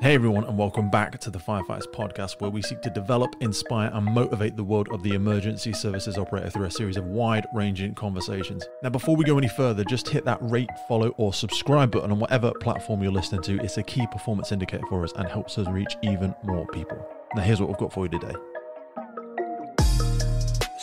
Hey everyone, and welcome back to the Firefighters Podcast, where we seek to develop, inspire, and motivate the world of the emergency services operator through a series of wide ranging conversations. Now, before we go any further, just hit that rate, follow, or subscribe button on whatever platform you're listening to. It's a key performance indicator for us and helps us reach even more people. Now, here's what we've got for you today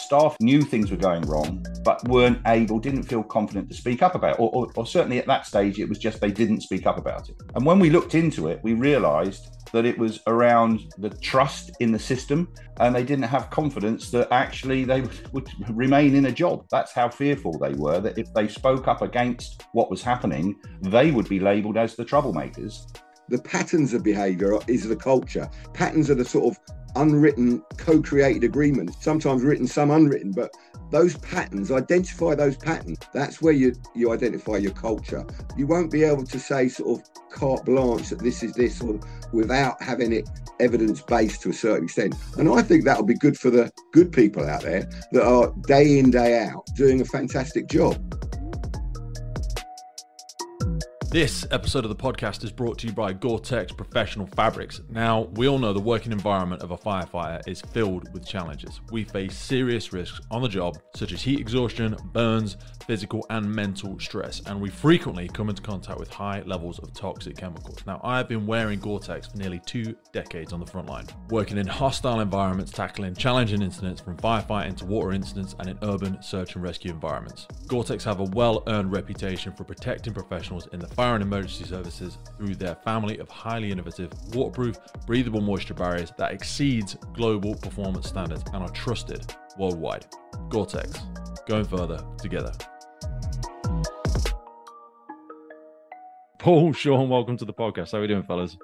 staff knew things were going wrong, but weren't able, didn't feel confident to speak up about it. Or, or, or, certainly at that stage, it was just they didn't speak up about it. And when we looked into it, we realized that it was around the trust in the system and they didn't have confidence that actually they would remain in a job. That's how fearful they were that if they spoke up against what was happening, they would be labeled as the troublemakers the patterns of behavior is the culture. Patterns are the sort of unwritten co-created agreements sometimes written some unwritten but those patterns identify those patterns. That's where you you identify your culture. You won't be able to say sort of carte blanche that this is this or without having it evidence based to a certain extent. And i think that'll be good for the good people out there that are day in day out doing a fantastic job this episode of the podcast is brought to you by Gore-Tex Professional Fabrics. Now, we all know the working environment of a firefighter is filled with challenges. We face serious risks on the job, such as heat exhaustion, burns, physical and mental stress, and we frequently come into contact with high levels of toxic chemicals. Now, I have been wearing Gore-Tex for nearly two decades on the front line, working in hostile environments, tackling challenging incidents from firefighting to water incidents and in urban search and rescue environments. Gore-Tex have a well-earned reputation for protecting professionals in the fire and emergency services through their family of highly innovative, waterproof, breathable moisture barriers that exceeds global performance standards and are trusted worldwide. Gore-Tex, going further together. Paul, Shaun, welcome to the podcast. How are we doing, fellas?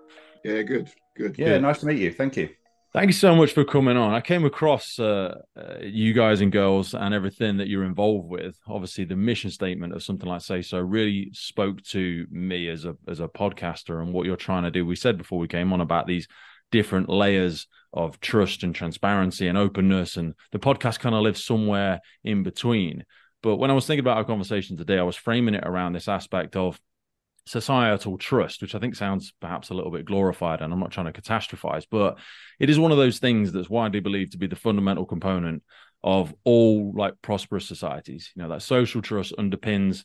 Yeah, good, good. Yeah, good. nice to meet you. Thank you. Thank you so much for coming on. I came across uh, uh, you guys and girls and everything that you're involved with. Obviously, the mission statement of something like Say So really spoke to me as a as a podcaster and what you're trying to do. We said before we came on about these different layers of trust and transparency and openness, and the podcast kind of lives somewhere in between. But when I was thinking about our conversation today, I was framing it around this aspect of societal trust, which I think sounds perhaps a little bit glorified, and I'm not trying to catastrophize, but it is one of those things that's widely believed to be the fundamental component of all like prosperous societies. You know, that social trust underpins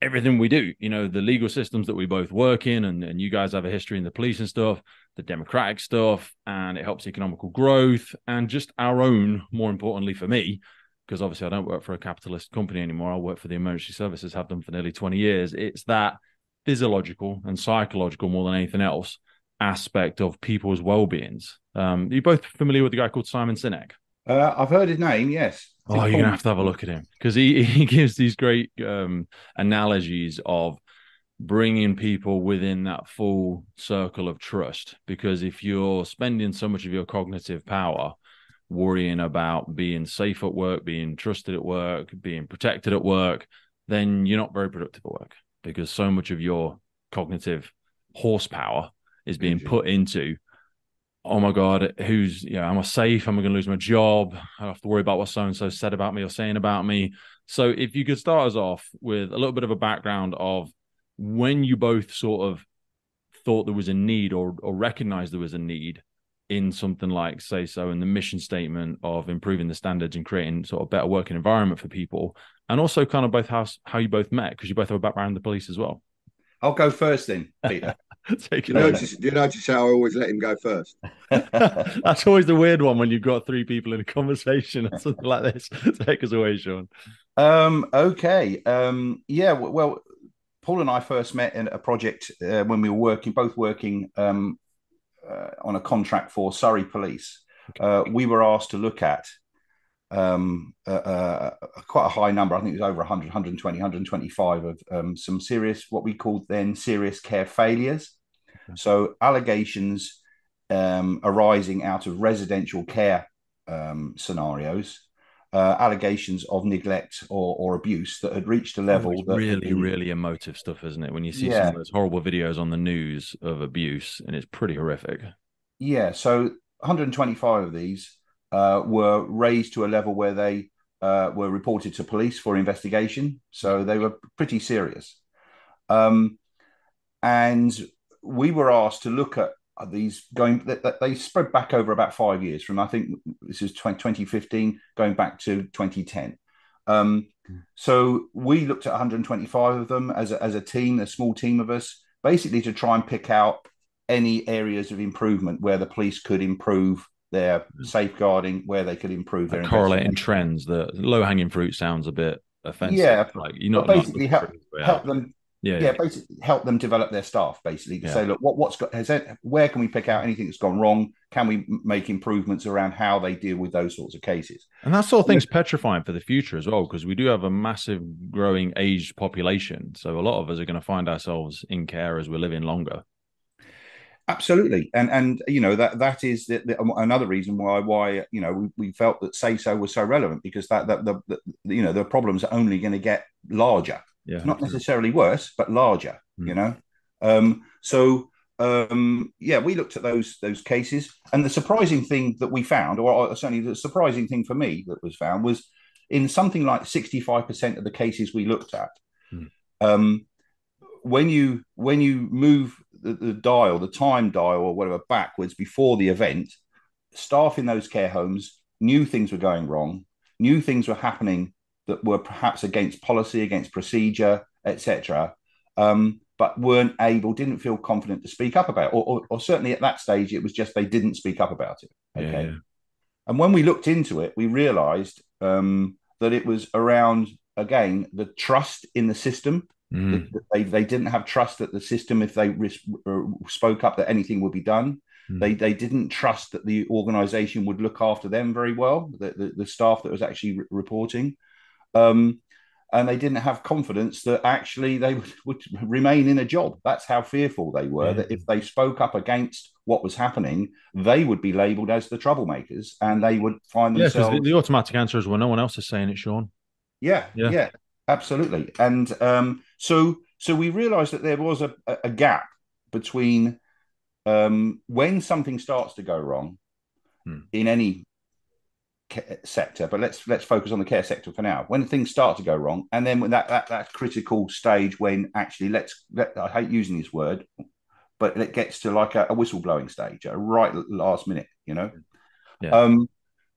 everything we do. You know, the legal systems that we both work in, and, and you guys have a history in the police and stuff, the democratic stuff, and it helps economical growth and just our own, more importantly for me, because obviously I don't work for a capitalist company anymore. I work for the emergency services, have done for nearly 20 years. It's that physiological and psychological more than anything else aspect of people's well-beings. Um, are you both familiar with the guy called Simon Sinek? Uh, I've heard his name. Yes. Oh, you're gonna have to have a look at him because he he gives these great um, analogies of bringing people within that full circle of trust. Because if you're spending so much of your cognitive power worrying about being safe at work, being trusted at work, being protected at work, then you're not very productive at work because so much of your cognitive horsepower is being put into oh my god who's you know am i safe? Am i going to lose my job? I have to worry about what so and so said about me or saying about me. So if you could start us off with a little bit of a background of when you both sort of thought there was a need or or recognized there was a need in something like say so in the mission statement of improving the standards and creating sort of better working environment for people and also kind of both how how you both met because you both have a background in the police as well. I'll go first then, Peter. Take it. You, notice, do you notice how I always let him go first? That's always the weird one when you've got three people in a conversation or something like this. Take us away, Shaun. Um, okay. Um, yeah. Well, Paul and I first met in a project uh, when we were working, both working um, uh, on a contract for Surrey Police. Okay. Uh, we were asked to look at um, uh, uh, quite a high number. I think it was over 100, 120, 125 of um, some serious, what we called then serious care failures. Okay. So allegations um, arising out of residential care um, scenarios, uh, allegations of neglect or, or, abuse that had reached a level oh, really, been, really emotive stuff, isn't it? When you see yeah. some of those horrible videos on the news of abuse, and it's pretty horrific. Yeah. So 125 of these uh, were raised to a level where they uh, were reported to police for investigation. So they were pretty serious. Um, and we were asked to look at Uh, these going they, they spread back over about five years from I think this is 20, 2015 going back to 2010. Um, hmm. so we looked at 125 of them as a, as a team, a small team of us, basically to try and pick out any areas of improvement where the police could improve their hmm. safeguarding, where they could improve their correlating trends. The low hanging fruit sounds a bit offensive. Yeah, like you're not basically help, help them yeah, yeah, basically help them develop their staff. Basically, to Yeah. say, look, what what's got has it, where can we pick out anything that's gone wrong? Can we make improvements around how they deal with those sorts of cases? And that sort of thing's petrifying for the future as well, because we do have a massive growing aged population. So a lot of us are going to find ourselves in care as we're living longer. Absolutely, and and you know that that is the, the, um, another reason why why you know we, we felt that say so was so relevant because that that the, the you know the problems are only going to get larger, Yeah. not necessarily worse, but larger. Mm. You know, um, so um, yeah, we looked at those those cases, and the surprising thing that we found, or certainly the surprising thing for me that was found, was in something like sixty five percent of the cases we looked at. Hmm. Um, when you when you move the, the dial, the time dial, or whatever backwards before the event, staff in those care homes knew things were going wrong, knew things were happening that were perhaps against policy, against procedure, etc. Um, but weren't able, didn't feel confident to speak up about, it. Or, or, or certainly at that stage, it was just they didn't speak up about it. Okay. Yeah. And when we looked into it, we realised um, that it was around again the trust in the system. Mm. That They they didn't have trust that the system, if they ris- uh, spoke up, that anything would be done. Mm. They they didn't trust that the organisation would look after them very well. The the, the staff that was actually re- reporting. Um, and they didn't have confidence that actually they would, would remain in a job. That's how fearful they were Yeah. that if they spoke up against what was happening, they would be labelled as the troublemakers, and they would find Yeah, themselves. the, the automatic answer is well, no one else is saying it, Shaun. yeah, Yeah. yeah, absolutely. And um, so so we realised that there was a, a gap between um, when something starts to go wrong Hmm. in any sector, but let's let's focus on the care sector for now. When things start to go wrong, and then when that that, that critical stage when actually let's let, I hate using this word, but it gets to like a, a whistleblowing stage, a right last minute, you know. Yeah. Um,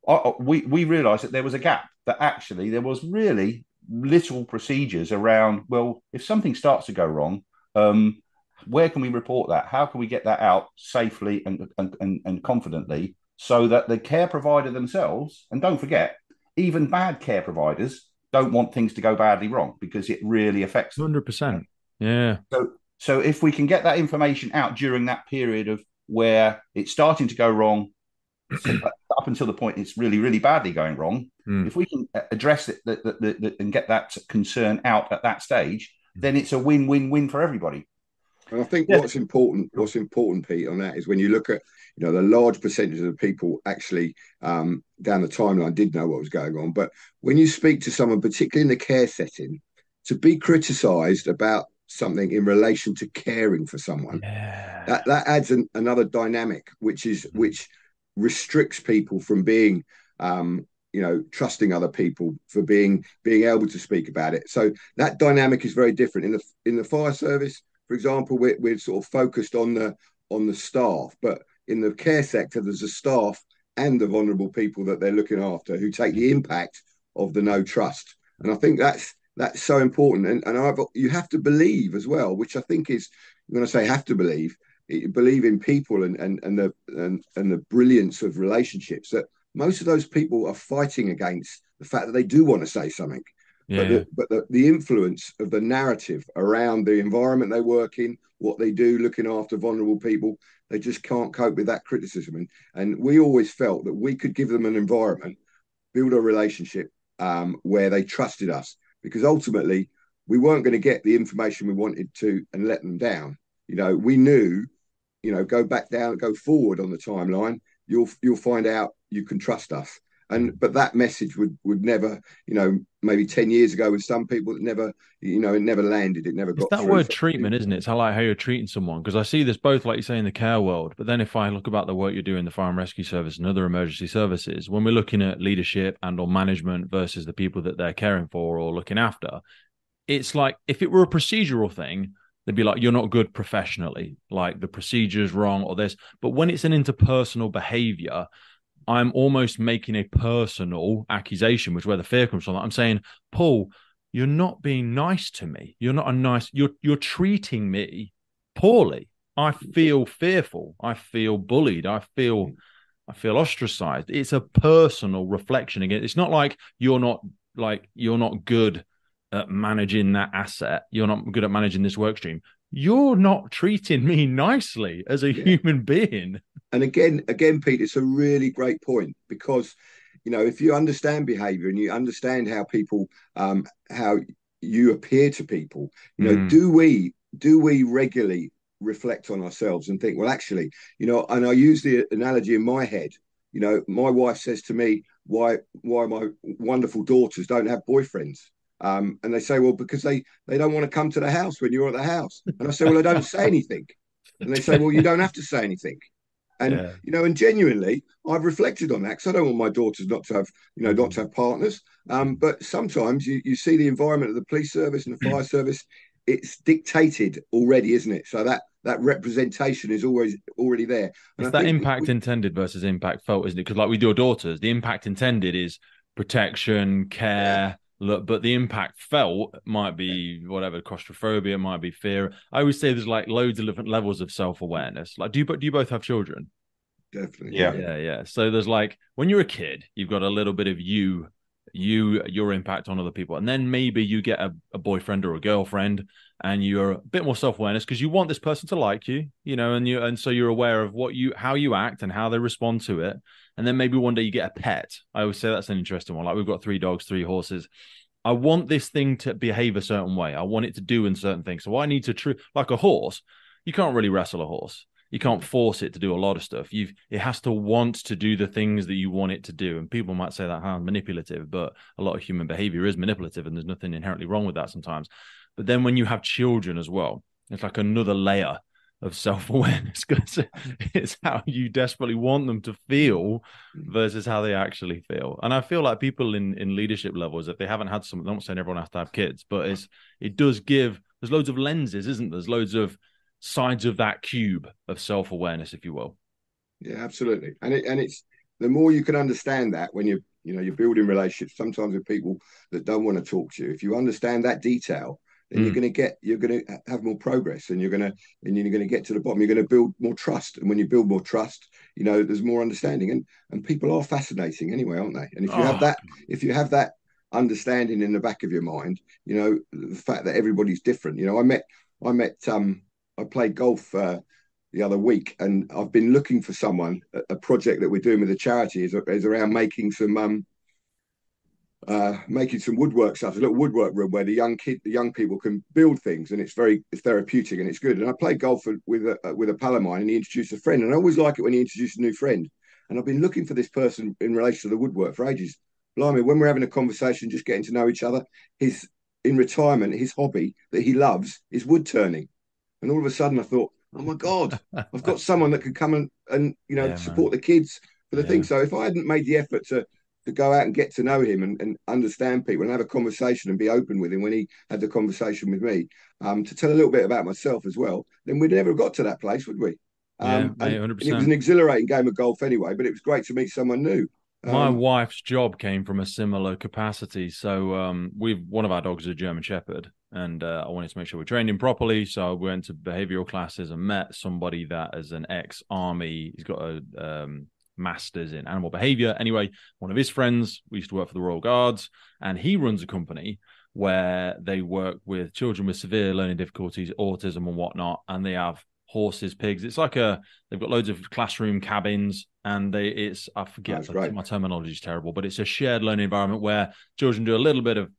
I, we we realised that there was a gap. That actually there was really little procedures around. Well, if something starts to go wrong, um, where can we report that? How can we get that out safely and and, and, and confidently so that the care provider themselves, and don't forget, even bad care providers don't want things to go badly wrong because it really affects them. Hundred percent. Yeah. So, so if we can get that information out during that period of where it's starting to go wrong, up until the point it's really, really badly going wrong, Mm. if we can address it the, the, the, the- and get that concern out at that stage, then it's a win-win-win for everybody. And I think Yeah. what's important, what's important, Pete, on that is when you look at, you know, the large percentage of the people actually um, down the timeline did know what was going on. But when you speak to someone, particularly in the care setting, to be criticised about something in relation to caring for someone, Yeah. that that adds an, another dynamic, which is which restricts people from being, um, you know, trusting other people for being being able to speak about it. So that dynamic is very different in the in the fire service. For example, we're, we're sort of focused on the on the staff, but in the care sector, there's a staff and the vulnerable people that they're looking after who take the impact of the no trust. And I think that's that's so important. And and I've, you have to believe as well, which I think is when I say have to believe, eh, believe in people and and and the and, and the brilliance of relationships that most of those people are fighting against the fact that they do want to say something Yeah. but, the, but the, the influence of the narrative around the environment they work in, what they do, looking after vulnerable people, they just can't cope with that criticism. And, and we always felt that we could give them an environment, build a relationship um, where they trusted us, because ultimately we weren't going to get the information we wanted to and let them down. You know, we knew, you know, go back down, go forward on the timeline. You'll you'll find out you can trust us. And but that message would would never, you know, maybe ten years ago with some people, it never, you know, it never landed. It never It's got. that word treatment, isn't it? It's how like how you're treating someone. Because I see this both, like you say, in the care world. But then if I look about the work you're doing in the fire and rescue service and other emergency services, when we're looking at leadership and or management versus the people that they're caring for or looking after, it's like if it were a procedural thing, they'd be like, "You're not good professionally. Like the procedure's wrong or this." But when it's an interpersonal behavior, I'm almost making a personal accusation, which where the fear comes from. I'm saying, Paul, you're not being nice to me. You're not a nice. You're you're treating me poorly. I feel fearful. I feel bullied. I feel I feel ostracized. It's a personal reflection again. It's not like you're not like you're not good at managing that asset. You're not good at managing this work stream. You're not treating me nicely as a yeah. human being. And again, again, Pete, it's a really great point because you know if you understand behavior and you understand how people um how you appear to people you know mm. do we do we regularly reflect on ourselves and think, well, actually, you know, and I use the analogy in my head. You know, my wife says to me, why why my wonderful daughters don't have boyfriends. Um, and they say, well, because they they don't want to come to the house when you're at the house. And I say, well, I don't say anything. And they say, well, you don't have to say anything. And yeah. you know, and genuinely, I've reflected on that because I don't want my daughters not to have, you know, not to have partners. Um, but sometimes you, you see the environment of the police service and the fire service, it's dictated already, isn't it? So that that representation is always already there. And it's that impact we, intended versus impact felt, isn't it? Because like with your daughters, the impact intended is protection, care. Yeah. Look, but the impact felt might be whatever claustrophobia, might be fear. I always say there's like loads of different levels of self awareness. Like, do you do you both have children? Definitely. Yeah. Yeah. Yeah. So there's like when you're a kid, you've got a little bit of you you your impact on other people and then maybe you get a, a boyfriend or a girlfriend and you're a bit more self-awareness because you want this person to like you you know and you and so you're aware of what you how you act and how they respond to it and then maybe one day you get a pet i always say that's an interesting one like we've got three dogs three horses i want this thing to behave a certain way i want it to do in certain things so i need to tr- like a horse you can't really wrestle a horse you can't force it to do a lot of stuff. You've it has to want to do the things that you want it to do. And people might say that how manipulative, but a lot of human behavior is manipulative, and there's nothing inherently wrong with that sometimes. But then when you have children as well, it's like another layer of self-awareness because it's how you desperately want them to feel mm. versus how they actually feel. And I feel like people in in leadership levels, if they haven't had some, I'm not saying everyone has to have kids, but it's it does give. There's loads of lenses, isn't there? There's loads of sides of that cube of self-awareness if you will yeah absolutely and it and it's the more you can understand that when you're you know you're building relationships sometimes with people that don't want to talk to you if you understand that detail then mm. you're going to get you're going to have more progress and you're going to and you're going to get to the bottom you're going to build more trust and when you build more trust you know there's more understanding and and people are fascinating anyway aren't they and if you oh. have that if you have that understanding in the back of your mind you know the fact that everybody's different you know i met i met um I played golf uh, the other week, and I've been looking for someone. A, project that we're doing with a charity is, is around making some um, uh, making some woodwork stuff, a little woodwork room where the young kid, the young people can build things, and it's very therapeutic and it's good. And I played golf with a, with a pal of mine, and he introduced a friend, and I always like it when he introduces a new friend. And I've been looking for this person in relation to the woodwork for ages. Blimey, when we're having a conversation, just getting to know each other, his in retirement, his hobby that he loves is wood turning. And all of a sudden, I thought, oh my god, I've got someone that could come and and you know yeah, support man. the kids for the yeah. thing. So if I hadn't made the effort to to go out and get to know him and, and understand people and have a conversation and be open with him when he had the conversation with me, um, to tell a little bit about myself as well, then we'd never got to that place, would we? Um, yeah, and, and it was an exhilarating game of golf anyway, but it was great to meet someone new. My um, wife's job came from a similar capacity. So um, we've one of our dogs is a German Shepherd, and uh, I wanted to make sure we trained him properly. So I went to behavioral classes and met somebody that is an ex-army. He's got a um, master's in animal behavior. Anyway, one of his friends we used to work for the Royal Guards, and he runs a company where they work with children with severe learning difficulties, autism, and whatnot, and they have horses, pigs. It's like a they've got loads of classroom cabins, and they it's I forget my terminology is terrible, but it's a shared learning environment where children do a little bit of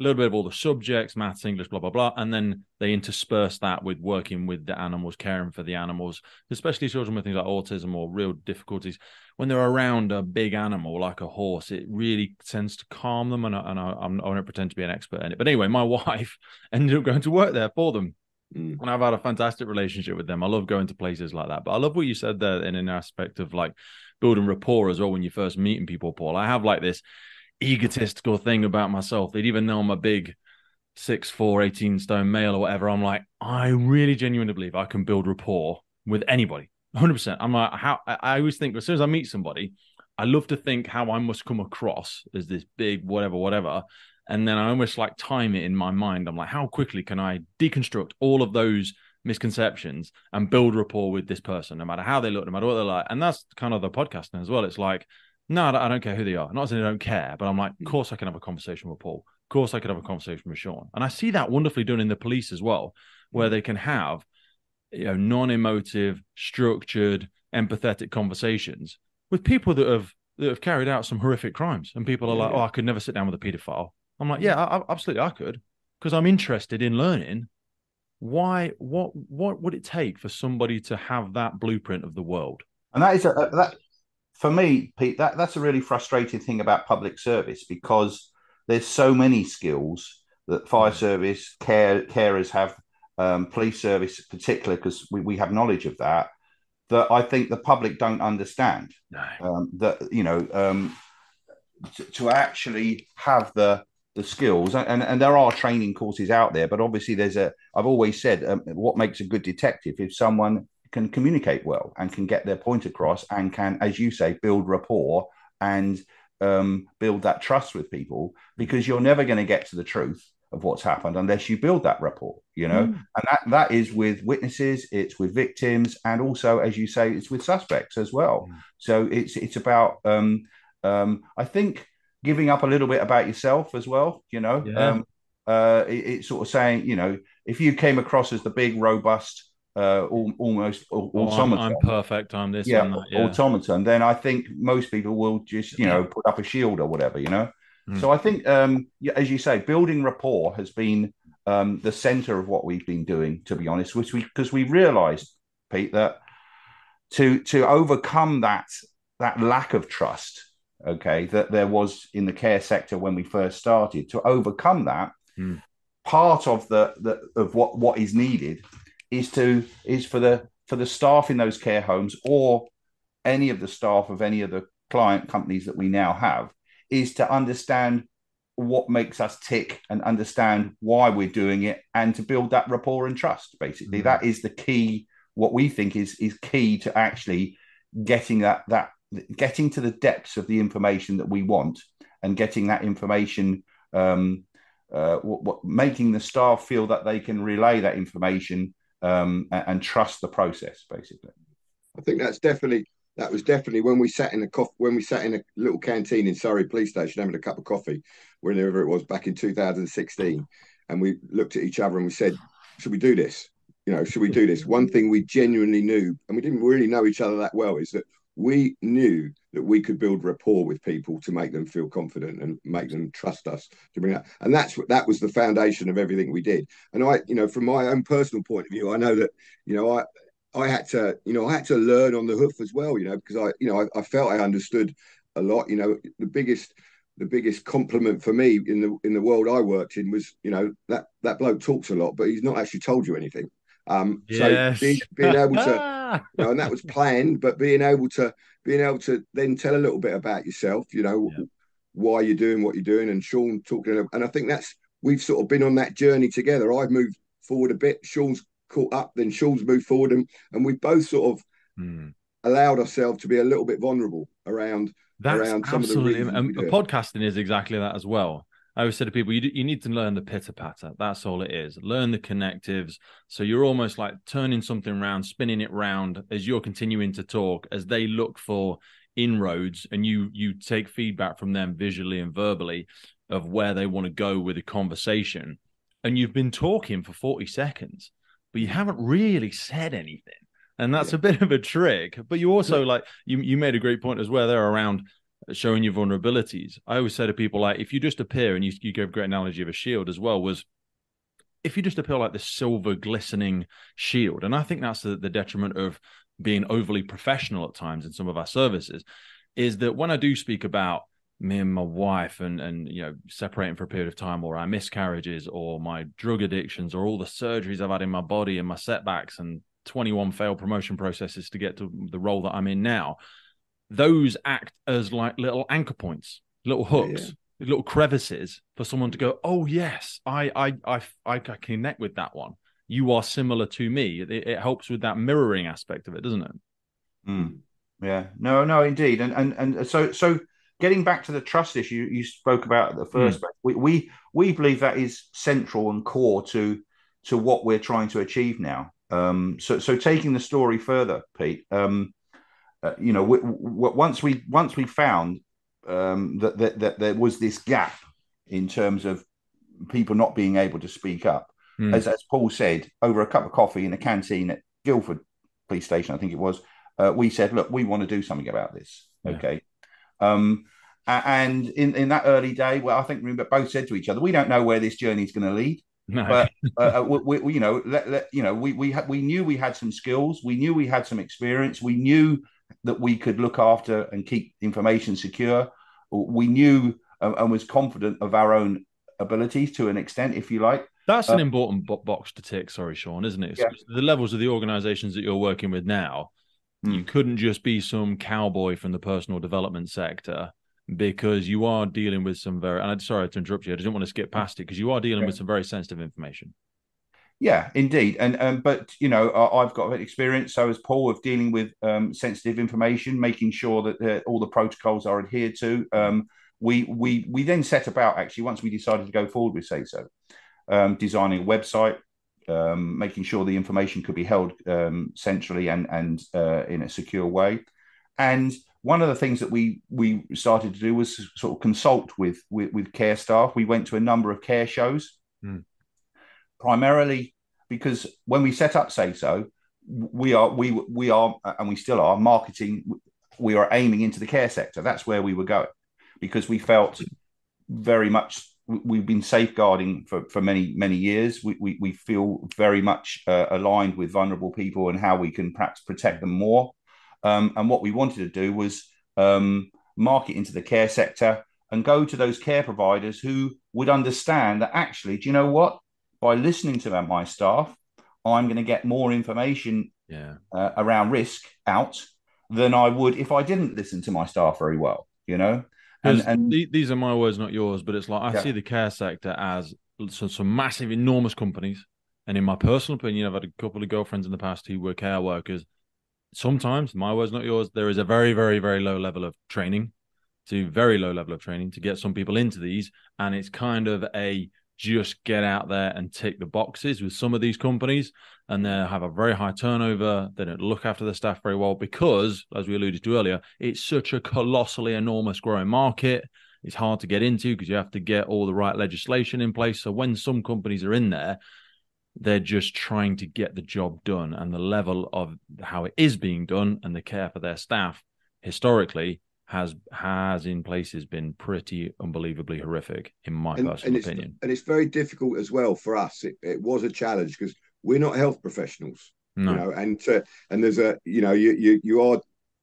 a little bit of all the subjects, maths, English, blah blah blah, and then they intersperse that with working with the animals, caring for the animals, especially children with things like autism or real difficulties. When they're around a big animal like a horse, it really tends to calm them. And, I, and I, I'm, I don't pretend to be an expert in it, but anyway, my wife ended up going to work there for them Mm. And I've had a fantastic relationship with them. I love going to places like that. But I love what you said there in an aspect of like building rapport as well when you're first meeting people, Paul. I have like this egotistical thing about myself. They'd even know I'm a big six four 18 stone male or whatever. I'm like i really genuinely believe i can build rapport with anybody. 100% i'm like how i always think as soon as i meet somebody i love to think how i must come across as this big whatever whatever. And then i almost like time it in my mind. I'm like how quickly can i deconstruct all of those misconceptions and build rapport with this person no matter how they look no matter what they're like? And that's kind of the podcasting as well. It's like no i don't care who they are not as i don't care but i'm like of hmm. course i can have a conversation with paul Of course I could have a conversation with Shaun. And I see that wonderfully done in the police as well, where they can have you know non-emotive, structured, empathetic conversations with people that have that have carried out some horrific crimes. And people are yeah, like, "Oh, I could never sit down with a pedophile." I'm like, "Yeah, I, absolutely, I could," because I'm interested in learning why. What what would it take for somebody to have that blueprint of the world? And that is a, that for me, Pete. That that's a really frustrating thing about public service because there's so many skills that fire mm. service care carers have, um, police service particular because we, we have knowledge of that. That I think the public don't understand. No. Um, that you know um, to, to, actually have the the skills and, and there are training courses out there, but obviously there's a. I've always said um, what makes a good detective if someone can communicate well and can get their point across and can, as you say, build rapport and um, build that trust with people because you're never going to get to the truth of what's happened unless you build that rapport you know mm. and that that is with witnesses it's with victims and also as you say it's with suspects as well mm. so it's it's about um um i think giving up a little bit about yourself as well you know yeah. um uh it, it's sort of saying you know if you came across as the big robust uh, almost automaton. I'm, I'm, perfect. I'm this. Yeah, that, yeah, automaton. Then I think most people will just you know put up a shield or whatever. You know. Mm. So I think, um, as you say, building rapport has been um, the center of what we've been doing. To be honest, which we because we realised, Pete, that to to overcome that that lack of trust, okay, that there was in the care sector when we first started, to overcome that. Mm. Part of the, the of what what is needed is to is for the for the staff in those care homes or any of the staff of any of the client companies that we now have is to understand what makes us tick and understand why we're doing it and to build that rapport and trust basically mm-hmm. that is the key what we think is is key to actually getting that that getting to the depths of the information that we want and getting that information um, uh, what, what, making the staff feel that they can relay that information um, and, and, trust the process, basically. I think that's definitely that was definitely when we sat in a coffee when we sat in a little canteen in Surrey Police Station having a cup of coffee, whenever it was back in 2016, and we looked at each other and we said, "Should we do this? You know, should we do this?" One thing we genuinely knew, and we didn't really know each other that well, is that we knew that we could build rapport with people to make them feel confident and make them trust us to bring that. And that's what that was the foundation of everything we did. And I, you know, from my own personal point of view, I know that, you know, I I had to, you know, I had to learn on the hoof as well, you know, because I, you know, I, I felt I understood a lot. You know, the biggest the biggest compliment for me in the in the world I worked in was, you know, that that bloke talks a lot, but he's not actually told you anything. Um, yes. So being, being able to, you know, and that was planned, but being able to being able to then tell a little bit about yourself, you know, yeah. why you're doing what you're doing, and Shaun talking, and I think that's we've sort of been on that journey together. I've moved forward a bit, Shaun's caught up, then Shaun's moved forward, and and we both sort of mm. allowed ourselves to be a little bit vulnerable around that's around some absolutely, of the and podcasting is exactly that as well. I always say to people, you, you need to learn the pitter patter. That's all it is. Learn the connectives. So you're almost like turning something around, spinning it round as you're continuing to talk, as they look for inroads, and you you take feedback from them visually and verbally of where they want to go with the conversation. And you've been talking for 40 seconds, but you haven't really said anything. And that's yeah. a bit of a trick. But you also like you you made a great point as well there around showing your vulnerabilities. I always say to people like if you just appear and you you gave a great analogy of a shield as well was if you just appear like this silver glistening shield, and I think that's the, the detriment of being overly professional at times in some of our services, is that when I do speak about me and my wife and and you know separating for a period of time or our miscarriages or my drug addictions or all the surgeries I've had in my body and my setbacks and 21 failed promotion processes to get to the role that I'm in now those act as like little anchor points, little hooks. Yeah, little crevices for someone to go, oh yes, I I I I connect with that one. You are similar to me. It, it helps with that mirroring aspect of it, doesn't it? Mm. Yeah, no, no, indeed, and and and so so getting back to the trust issue you spoke about at the first, mm. we, we we believe that is central and core to to what we're trying to achieve now. Um, so so taking the story further, Pete. Um, uh, you know, once we once we found um, that, that that there was this gap in terms of people not being able to speak up, mm. as as Paul said, over a cup of coffee in a canteen at Guildford Police Station, I think it was. Uh, we said, look, we want to do something about this. Yeah. Okay. Um, and in, in that early day, well, I think we both said to each other, we don't know where this journey is going to lead. No. But uh, uh we, we, you know, let, let, you know, we we ha- we knew we had some skills, we knew we had some experience, we knew that we could look after and keep information secure. We knew uh, and was confident of our own abilities to an extent, if you like. That's an uh, important bo- box to tick. Sorry, Shaun, isn't it? Yeah. The levels of the organisations that you're working with now, mm. you couldn't just be some cowboy from the personal development sector because you are dealing with some very. And I'm sorry to interrupt you. I didn't want to skip past it because you are dealing with some very sensitive information. Yeah, indeed, and um, but you know I've got experience. So as Paul of dealing with um, sensitive information, making sure that all the protocols are adhered to. Um, we we we then set about actually once we decided to go forward with say so, um, designing a website, um, making sure the information could be held um, centrally and and uh, in a secure way, and one of the things that we we started to do was sort of consult with with, with care staff. We went to a number of care shows. Mm primarily because when we set up Say So, we are we we are and we still are marketing. We are aiming into the care sector. That's where we were going because we felt very much we've been safeguarding for, for many many years. We, we, we feel very much uh, aligned with vulnerable people and how we can perhaps protect them more. Um, and what we wanted to do was um, market into the care sector and go to those care providers who would understand that actually, do you know what? By listening to my staff, I'm going to get more information yeah. uh, around risk out than I would if I didn't listen to my staff very well. You know, and, and these are my words, not yours. But it's like I yeah. see the care sector as some, some massive, enormous companies. And in my personal opinion, I've had a couple of girlfriends in the past who were care workers. Sometimes, my words, not yours, there is a very, very, very low level of training, to very low level of training to get some people into these. And it's kind of a just get out there and tick the boxes with some of these companies and they have a very high turnover. They don't look after their staff very well because as we alluded to earlier it's such a colossally enormous growing market. It's hard to get into because you have to get all the right legislation in place. So when some companies are in there they're just trying to get the job done and the level of how it is being done and the care for their staff historically has has in places been pretty unbelievably horrific in my and, personal and opinion. And it's very difficult as well for us. It, it was a challenge because we're not health professionals, no. you know, and uh, and there's a you know you you you are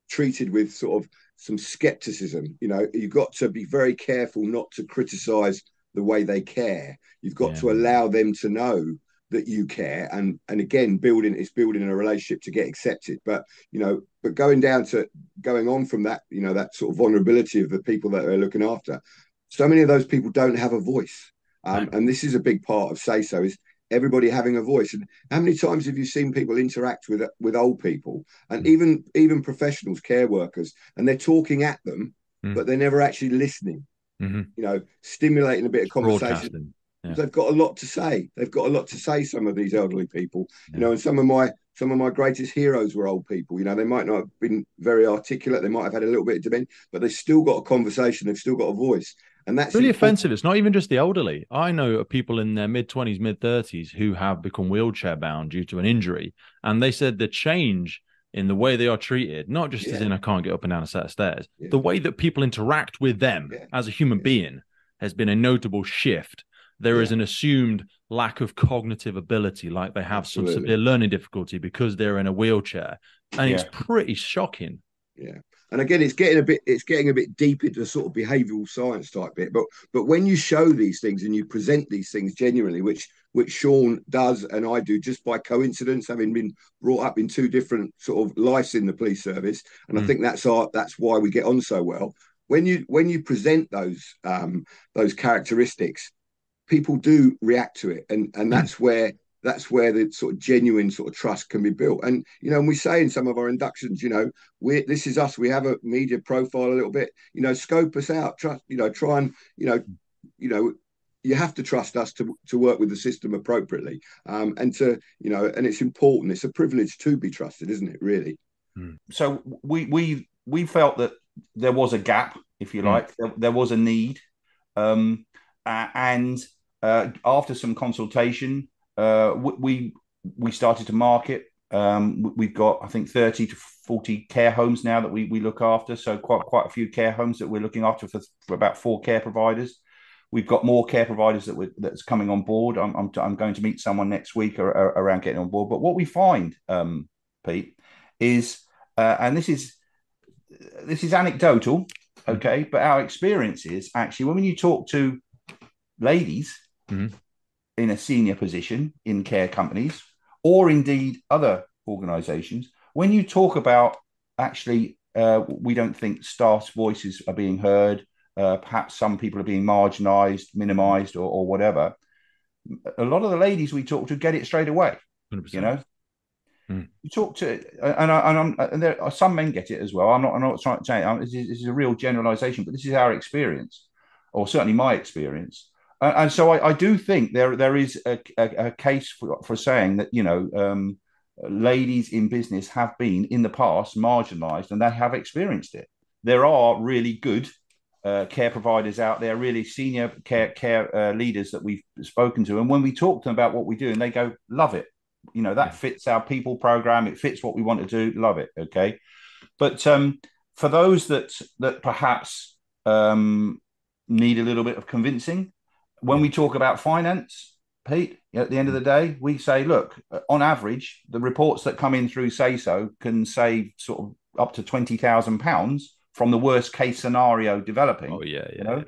treated with sort of some skepticism. You know, you've got to be very careful not to criticize the way they care. You've got yeah. to allow them to know that you care. And and again building it's building a relationship to get accepted. But you know but going down to going on from that you know that sort of vulnerability of the people that they're looking after so many of those people don't have a voice. Um, and this is a big part of say so is everybody having a voice. And how many times have you seen people interact with with old people? And mm. even even professionals care workers and they're talking at them mm. but they're never actually listening. Mm-hmm. you know stimulating a bit of conversation yeah. They've got a lot to say. They've got a lot to say. Some of these elderly people, yeah. you know, and some of my some of my greatest heroes were old people. You know, they might not have been very articulate. They might have had a little bit of dementia, but they've still got a conversation. They've still got a voice. And that's really offensive. It's not even just the elderly. I know people in their mid 20s, mid 30s who have become wheelchair bound due to an injury. And they said the change in the way they are treated, not just yeah. as in I can't get up and down a set of stairs, yeah. the way that people interact with them yeah. as a human being has been a notable shift there yeah. is an assumed lack of cognitive ability, like they have Absolutely. some severe learning difficulty because they're in a wheelchair, and yeah. it's pretty shocking. Yeah, and again, it's getting a bit it's getting a bit deep into sort of behavioural science type bit. But but when you show these things and you present these things genuinely, which which Shaun does and I do just by coincidence, having been brought up in two different sort of lives in the police service, and mm. I think that's our that's why we get on so well when you when you present those um, those characteristics, people do react to it, and and that's mm. where that's where the sort of genuine sort of trust can be built. And you know, and we say in some of our inductions, you know, we this is us. We have a media profile a little bit. You know, scope us out. Trust. You know, try and you know, you know, you have to trust us to to work with the system appropriately. Um, and to you know, and it's important. It's a privilege to be trusted, isn't it? Really. Hmm. So we we we felt that there was a gap, if you hmm. like. Mm. There, there, was a need, um, uh, and uh, after some consultation uh, we we started to market. Um, we've got I think thirty to forty care homes now that we we look after. So quite quite a few care homes that we're looking after for, for about four care providers. We've got more care providers that we that's coming on board. I'm, I'm, I'm going to meet someone next week or, or, around getting on board. But what we find, um, Pete, is uh, and this is this is anecdotal, okay, but our experience is actually when you talk to ladies, mm-hmm in a senior position in care companies or indeed other organizations, when you talk about actually, uh, we don't think staff's voices are being heard, uh, perhaps some people are being marginalized, minimized, or, or, whatever. A lot of the ladies we talk to get it straight away. 100%. You know, hmm. you talk to, and, I, and, I'm, and there are some men get it as well. I'm not, I'm not trying to say this is, this is a real generalization, but this is our experience, or certainly my experience and, so I, I, do think there there is a, a, a case for, for saying that you know um, ladies in business have been in the past marginalised and they have experienced it. There are really good uh, care providers out there, really senior care care uh, leaders that we've spoken to, and when we talk to them about what we do, and they go, "Love it," you know that fits our people program. It fits what we want to do. Love it. Okay, but um, for those that that perhaps um, need a little bit of convincing, when we talk about finance, Pete, at the end of the day, we say, look, uh, on average, the reports that come in through say so can save sort of up to twenty thousand pounds from the worst case scenario developing. Oh yeah, yeah. You know?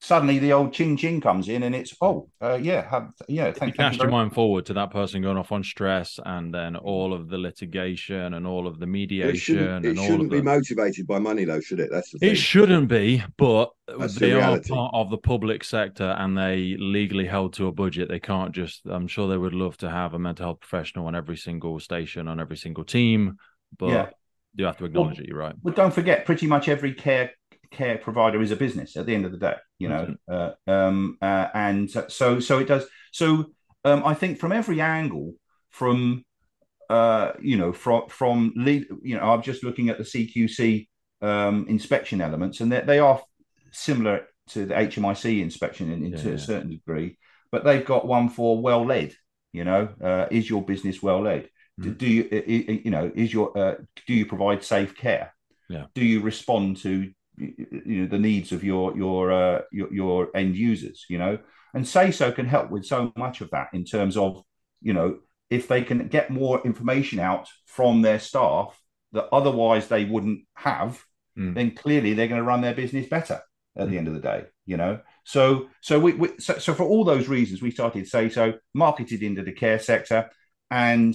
Suddenly the old ching ching comes in and it's oh uh, yeah have, yeah thank, you cast your mind forward to that person going off on stress and then all of the litigation and all of the mediation it shouldn't, it shouldn't be the... motivated by money though should it? That's the thing. it shouldn't be but that's they the are part of the public sector and they legally held to a budget. They can't just i'm sure they would love to have a mental health professional on every single station on every single team but yeah. you have to acknowledge well, it you're right. but don't forget pretty much every care care provider is a business at the end of the day you know uh, um, uh, and so so it does. So um, i think from every angle from uh, you know from from lead, you know i'm just looking at the cqc um, inspection elements and that they are similar to the hmic inspection in, in yeah, to a certain degree but they've got one for well led you know uh, is your business well led? Do, do, you you know is your uh, do you provide safe care? Yeah. do you respond to you know the needs of your your uh, your, your end users you know and say so can help with so much of that in terms of you know if they can get more information out from their staff that otherwise they wouldn't have mm. then clearly they're going to run their business better at mm. the end of the day you know so so we, we so, so for all those reasons we started say so marketed into the care sector and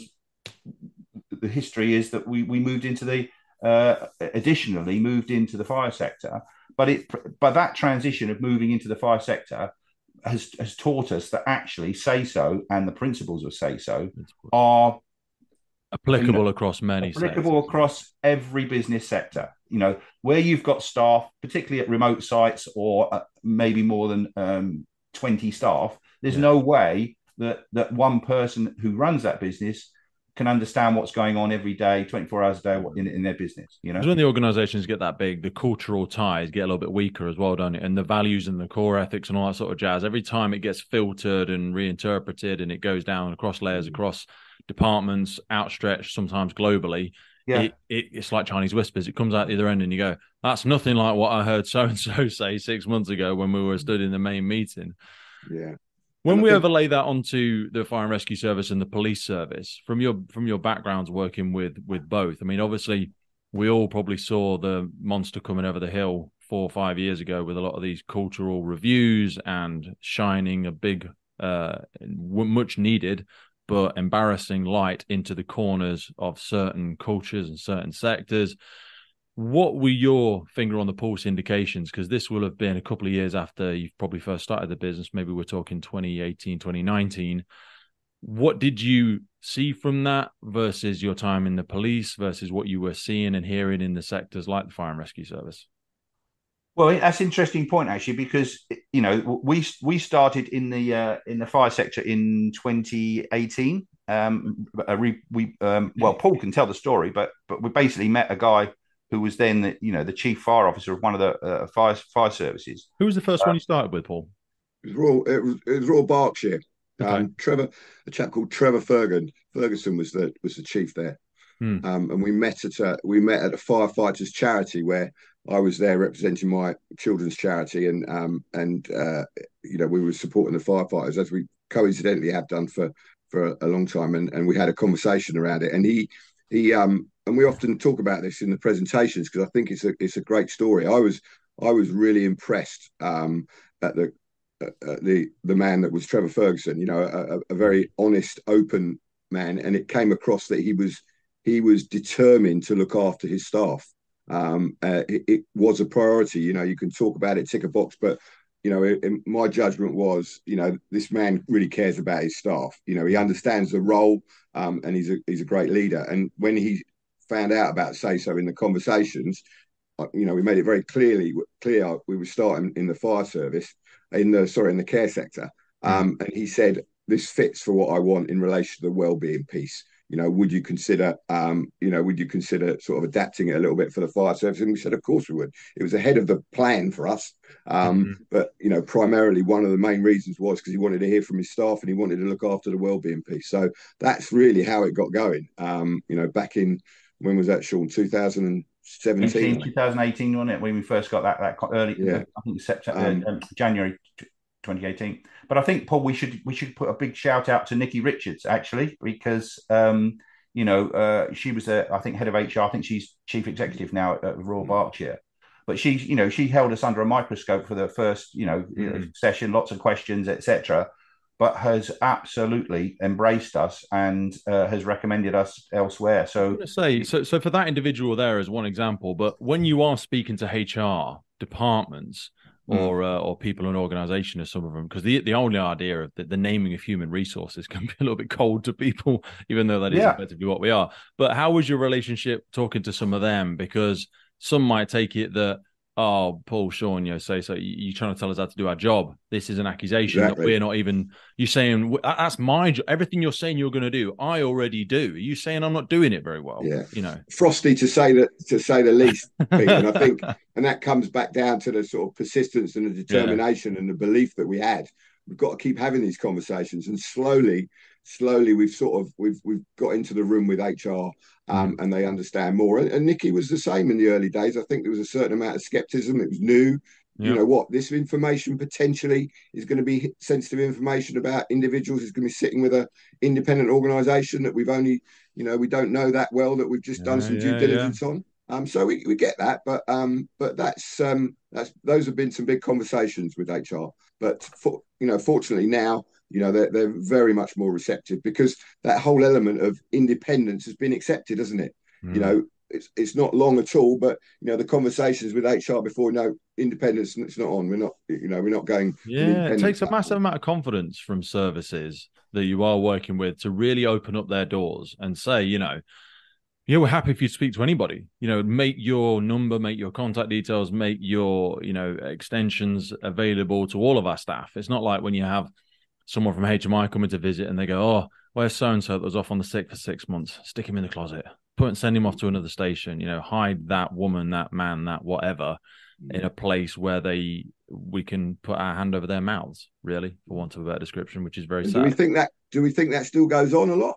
the history is that we we moved into the uh, additionally moved into the fire sector. But it, but that transition of moving into the fire sector has has taught us that actually say so and the principles of say so are applicable you know, across many applicable sectors. across every business sector you know where you've got staff particularly at remote sites or uh, maybe more than um, 20 staff there's yeah. no way that that one person who runs that business can understand what's going on every day, 24 hours a day in, in their business. You know, when the organizations get that big, the cultural ties get a little bit weaker as well, don't it? And the values and the core ethics and all that sort of jazz. Every time it gets filtered and reinterpreted and it goes down across layers, mm-hmm. across departments, outstretched, sometimes globally. Yeah. It, it, it's like Chinese whispers. It comes out the other end, and you go, "That's nothing like what I heard so and so say six months ago when we were stood in the main meeting." Yeah, when we overlay that onto the fire and rescue service and the police service, from your from your backgrounds working with with both, I mean, obviously, we all probably saw the monster coming over the hill four or five years ago with a lot of these cultural reviews and shining a big, uh, much needed but embarrassing light into the corners of certain cultures and certain sectors. What were your finger on the pulse indications? Because this will have been a couple of years after you've probably first started the business. Maybe we're talking 2018, 2019. What did you see from that versus your time in the police versus what you were seeing and hearing in the sectors like the fire and rescue service? Well, that's an interesting point actually, because you know we we started in the uh, in the fire sector in 2018. Um, we, um, well, Paul can tell the story, but but we basically met a guy who was then the, you know the chief fire officer of one of the uh, fire fire services. Who was the first uh, one you started with, Paul? It was Royal, it was, it was Royal Berkshire. Okay. Um, Trevor, a chap called Trevor Ferguson. Ferguson was the was the chief there, hmm. um, and we met at a, we met at a firefighters charity where I was there representing my children's charity, and um, and uh, you know we were supporting the firefighters as we coincidentally have done for for a long time, and, and we had a conversation around it, and he he um and we often talk about this in the presentations because I think it's a it's a great story. I was I was really impressed um, at the at the the man that was Trevor Ferguson. You know, a, a, very honest, open man, and it came across that he was he was determined to look after his staff. Um, uh, it, it, was a priority. You know, you can talk about it, tick a box, but you know, it, it, my judgment was, you know, this man really cares about his staff. You know, he understands the role, um, and he's a he's a great leader. And when he found out about say so in the conversations, uh, you know, we made it very clearly clear we were starting in the fire service, in the sorry, in the care sector. Mm. Um, and he said, "This fits for what I want in relation to the well-being piece." You know, would you consider, um, you know, would you consider sort of adapting it a little bit for the fire service? And we said, of course we would. It was ahead of the plan for us, um, mm-hmm. but you know, primarily one of the main reasons was because he wanted to hear from his staff and he wanted to look after the well-being piece. So that's really how it got going. Um, you know, back in when was that, Shaun? 2017? 2018, wasn't it? When we first got that, that early, yeah. I think September, um, um, January 2018. But I think, Paul, we should we should put a big shout out to Nikki Richards, actually, because, um, you know, uh, she was, a, I think, head of HR. I think she's chief executive now at, at Royal mm. Berkshire but she you know she held us under a microscope for the first you know mm. session lots of questions etc but has absolutely embraced us and uh, has recommended us elsewhere. So, say so. So for that individual there as one example, but when you are speaking to HR departments hmm. or mm. uh, or people in organisation, or some of them, because the the only idea of the, the, naming of human resources can be a little bit cold to people, even though that is yeah. effectively what we are. But how was your relationship talking to some of them? Because some might take it that oh, Paul, Shaun, you know, say so. You're trying to tell us how to do our job. This is an accusation exactly. that we're not even. You're saying that's my job. Everything you're saying you're going to do, I already do. Are you saying I'm not doing it very well? Yeah, you know, frosty to say that to say the least. and I think, and that comes back down to the sort of persistence and the determination yeah. and the belief that we had. We've got to keep having these conversations, and slowly slowly we've sort of we've we've got into the room with HR um, and they understand more. And, and, Nikki was the same in the early days. I think there was a certain amount of skepticism. It was new. Yep. You know what? This information potentially is going to be sensitive information about individuals. Is going to be sitting with a independent organisation that we've only, you know, we don't know that well. That we've just yeah, done some yeah, due diligence yeah. on. Um, so we, we get that, but um, but that's um, that's those have been some big conversations with HR. But for, you know, fortunately now you know they're, they're very much more receptive because that whole element of independence has been accepted hasn't it mm. you know it's it's not long at all but you know the conversations with hr before no independence it's not on we're not you know we're not going yeah it takes a massive amount of confidence from services that you are working with to really open up their doors and say you know yeah, we're happy if you speak to anybody. You know, make your number, make your contact details, make your you know extensions available to all of our staff. It's not like when you have someone from HMI coming to visit and they go, Oh, where's so and so that was off on the sick for six months? Stick him in the closet, put and send him off to another station, you know, hide that woman, that man, that whatever in a place where they we can put our hand over their mouths, really, for want of a better description, which is very sad. Do we think that do we think that still goes on a lot?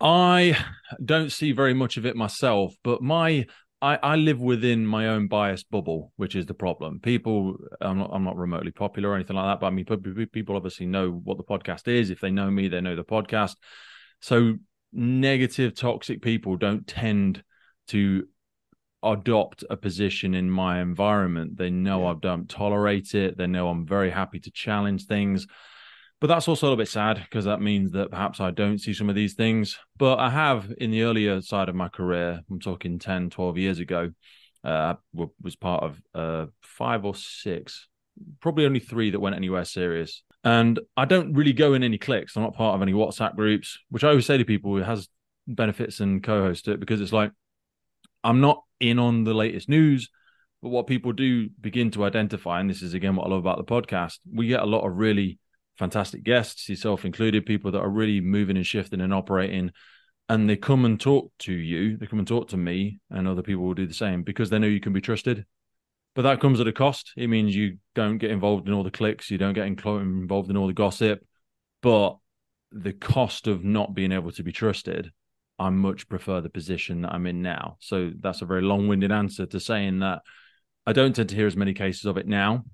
I don't see very much of it myself, but my I, I live within my own biased bubble, which is the problem. People, I'm not, I'm not remotely popular or anything like that, but I mean, people obviously know what the podcast is. If they know me, they know the podcast. So negative, toxic people don't tend to adopt a position in my environment. They know yeah. I don't tolerate it. They know I'm very happy to challenge things but that's also a little bit sad because that means that perhaps I don't see some of these things. But I have in the earlier side of my career, I'm talking 10, 12 years ago, uh, was part of uh, five or six, probably only three that went anywhere serious. And I don't really go in any clicks. I'm not part of any WhatsApp groups, which I always say to people it has benefits and co-host it because it's like I'm not in on the latest news. But what people do begin to identify, and this is again what I love about the podcast, we get a lot of really fantastic guests, yourself included, people that are really moving and shifting and operating. And they come and talk to you, they come and talk to me, and other people will do the same because they know you can be trusted. But that comes at a cost. It means you don't get involved in all the clicks, you don't get involved in all the gossip. But the cost of not being able to be trusted, I much prefer the position that I'm in now. So that's a very long winded answer to saying that I don't tend to hear as many cases of it now.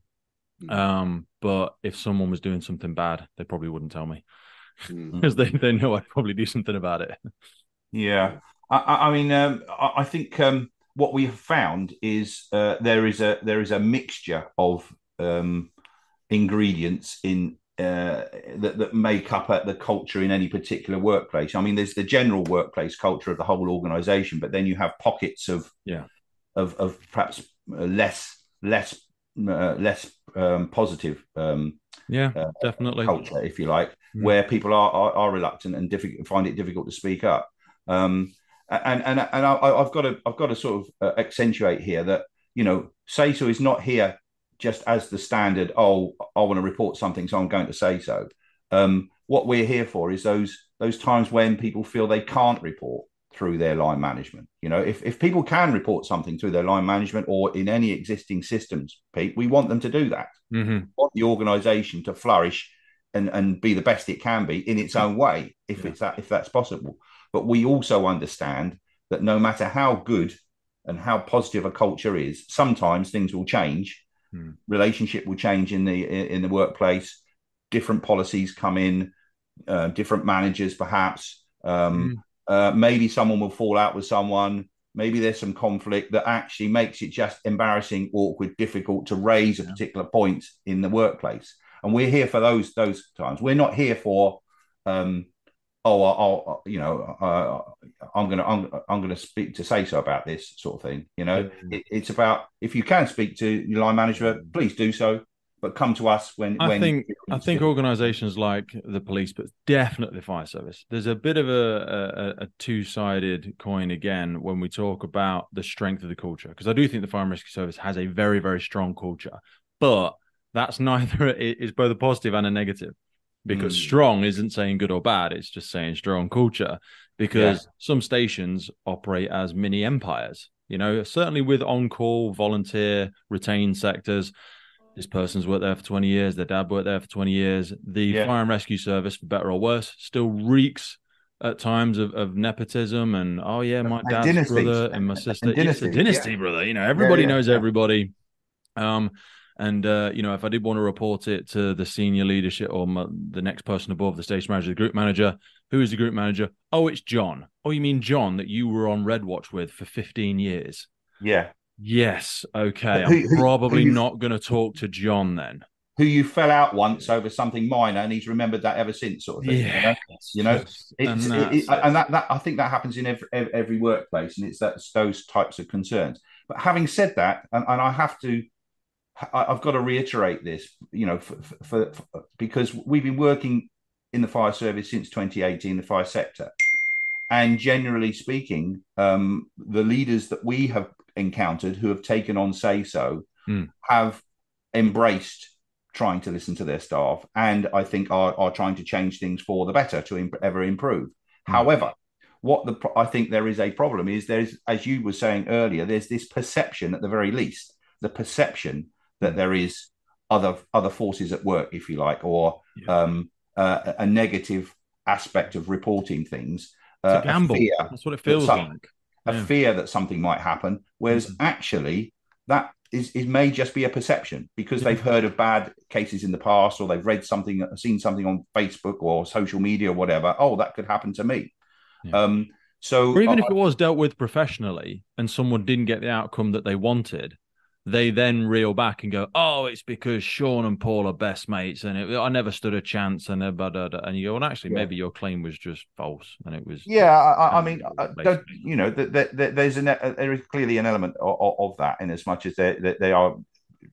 Mm. Um, but if someone was doing something bad, they probably wouldn't tell me because mm. they, they know I'd probably do something about it. Yeah. I, I mean, um, I, I, think um, what we have found is uh, there is a there is a mixture of um, ingredients in uh, that, that make up uh, the culture in any particular workplace. I mean, there's the general workplace culture of the whole organization, but then you have pockets of yeah of, of perhaps uh, less less uh, less um, positive um, yeah uh, definitely. culture if you like mm. where people are, are, are reluctant and difficult find it difficult to speak up. Um, and and and I, have got to I've got to sort of uh, accentuate here that you know say so is not here just as the standard oh I want to report something so I'm going to say so. Um, what we're here for is those those times when people feel they can't report through their line management. You know, if, if people can report something through their line management or in any existing systems, Pete, we want them to do that. Mm-hmm. want the organization to flourish and, and be the best it can be in its own way, if yeah. it's that if that's possible. But we also understand that no matter how good and how positive a culture is, sometimes things will change. Mm. Relationship will change in the in the workplace. Different policies come in, uh, different managers perhaps. Um, mm uh, maybe someone will fall out with someone. Maybe there's some conflict that actually makes it just embarrassing, awkward, difficult to raise a particular point in the workplace. And we're here for those those times. We're not here for, um, oh, I'll, you know, uh, I'm gonna I'm, I'm gonna speak to say so about this sort of thing. You know, mm-hmm. it, it's about if you can speak to your line manager, please do so but come to us when. I when think I think organisations like the police, but definitely the fire service. There's a bit of a, a, a two sided coin again when we talk about the strength of the culture, because I do think the fire and rescue service has a very very strong culture, but that's neither is both a positive and a negative. Because mm. strong isn't saying good or bad; it's just saying strong culture. Because yeah. some stations operate as mini empires. You know, certainly with on call, volunteer, retained sectors this person's worked there for 20 years, their dad worked there for 20 years. The yeah. fire and rescue service, for better or worse, still reeks at times of, of nepotism and oh yeah, my dad's dynasties. brother and my sister. And it's a dynasty, yeah. brother. You know, everybody yeah, knows everybody. Um, and uh, you know, if I did want to report it to the senior leadership or my, the next person above the station manager, the group manager, who is the group manager? Oh, it's John. Oh, you mean John that you were on Red Watch with for 15 years? Yeah. Yes. Okay. I'm probably who not going to talk to John then. Who you fell out once over something minor, and he's remembered that ever since, sort of thing. Yeah. You know, know? and, it, it, and that, that I think that happens in every every workplace, and it's that those types of concerns. But having said that, and, and I have to, I, have got to reiterate this, you know, for, for, for because we've been working in the fire service since 2018, the fire sector. And generally speaking, um, the leaders that we have encountered who have taken on say so mm. have embraced trying to listen to their staff and I think are, are trying to change things for the better to imp- ever improve. Mm. However, what the I think there is a problem is there's as you were saying earlier there's this perception at the very least the perception that there is other other forces at work if you like or yeah. um, uh, a negative aspect of reporting things uh, a gamble. That's what it feels like a fear that something might happen, whereas mm-hmm. actually that is it may just be a perception because they've heard of bad cases in the past or they've read something, seen something on Facebook or social media or whatever. Oh, that could happen to me. Yeah. Um, so, or even if it was dealt with professionally and someone didn't get the outcome that they wanted, they then reel back and go, "Oh, it's because Shaun and Paul are best mates, and it, I never stood a chance." And blah, blah, blah. and you go, "Well, actually, yeah. maybe your claim was just false, and it was." Yeah, I, I mean, you know, the, the, the, there's an there is clearly an element of, of that, in as much as they they are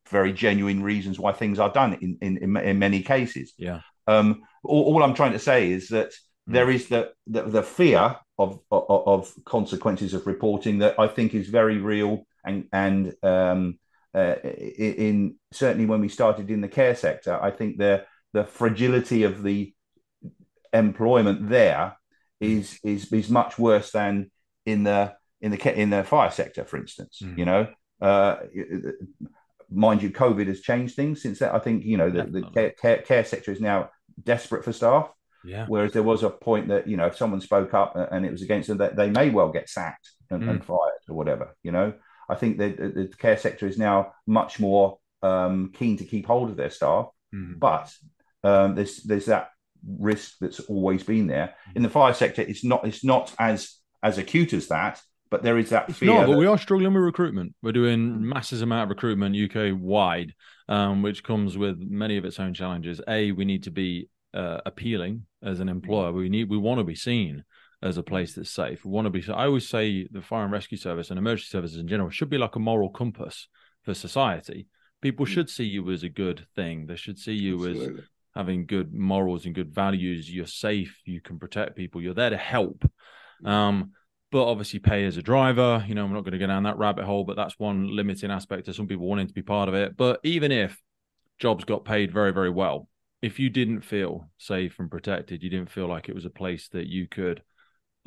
very genuine reasons why things are done in in, in many cases. Yeah. Um. All, all I'm trying to say is that mm. there is the, the the fear of, of of consequences of reporting that I think is very real and and um, uh, in certainly when we started in the care sector, I think the the fragility of the employment there is is is much worse than in the in the in the fire sector, for instance. Mm. You know, uh, mind you, COVID has changed things since that. I think you know the, the care, care, care sector is now desperate for staff. Yeah. Whereas there was a point that you know if someone spoke up and it was against them, that they may well get sacked and, mm. and fired or whatever. You know, I think that the care sector is now much more um, keen to keep hold of their staff, mm. but um, there's there's that risk that's always been there. In the fire sector, it's not it's not as as acute as that, but there is that fear. No, but that... we are struggling with recruitment. We're doing massive amount of recruitment UK wide, um, which comes with many of its own challenges. A, we need to be uh, appealing as an employer. We need we want to be seen as a place that's safe. We want to be. So I always say the fire and rescue service and emergency services in general should be like a moral compass for society. People mm. should see you as a good thing. They should see you Absolutely. as having good morals and good values. You're safe. You can protect people. You're there to help. Mm. Um, but obviously, pay as a driver. You know, I'm not going to go down that rabbit hole, but that's one limiting aspect of some people wanting to be part of it. But even if jobs got paid very, very well, if you didn't feel safe and protected, you didn't feel like it was a place that you could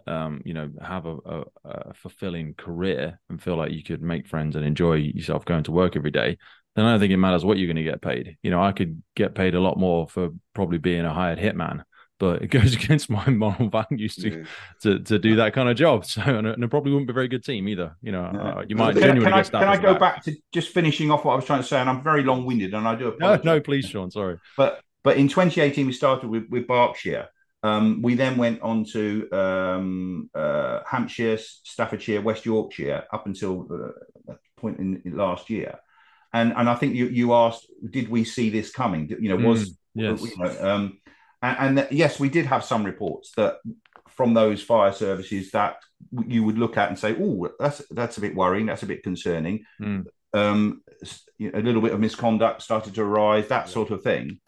um, you know, have a, a, a, fulfilling career and feel like you could make friends and enjoy yourself going to work every day, then I don't think it matters what you're going to get paid. You know, I could get paid a lot more for probably being a hired hitman, but it goes against my moral values to yeah. to, to do that kind of job. So, and it probably wouldn't be a very good team either. You know, yeah. uh, you might can, genuinely can I, get Can I go back. back to just finishing off what I was trying to say? And I'm very long winded, and I do apologize. No, no, please, Shaun. Sorry, but but in 2018 we started with, with Berkshire um, we then went on to um, uh, Hampshire, Staffordshire, West Yorkshire up until uh, point in, in, last year. And and I think you you asked, did we see this coming? You know, was mm, yes. You know, um, and, and yes, we did have some reports that from those fire services that you would look at and say, oh, that's that's a bit worrying, that's a bit concerning. Mm. Um, a little bit of misconduct started to arise, that sort of thing.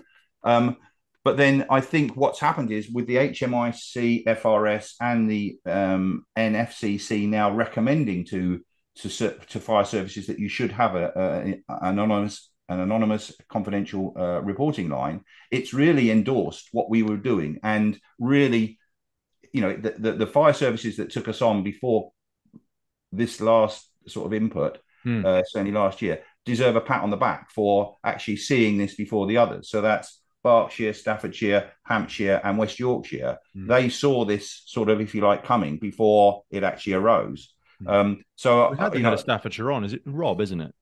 Um, but then I think what's happened is with the HMIC, FRS, and the um, NFCC now recommending to to to fire services that you should have a, a anonymous an anonymous confidential uh, reporting line. It's really endorsed what we were doing, and really, you know, the, the, the fire services that took us on before this last sort of input, hmm. uh, certainly last year, deserve a pat on the back for actually seeing this before the others. So that's Berkshire, Staffordshire, Hampshire, and West Yorkshire, mm. they saw this sort of, if you like, coming before it actually arose. Mm. Um, so we had, uh, you know, Staffordshire on. Is it Rob? Isn't it?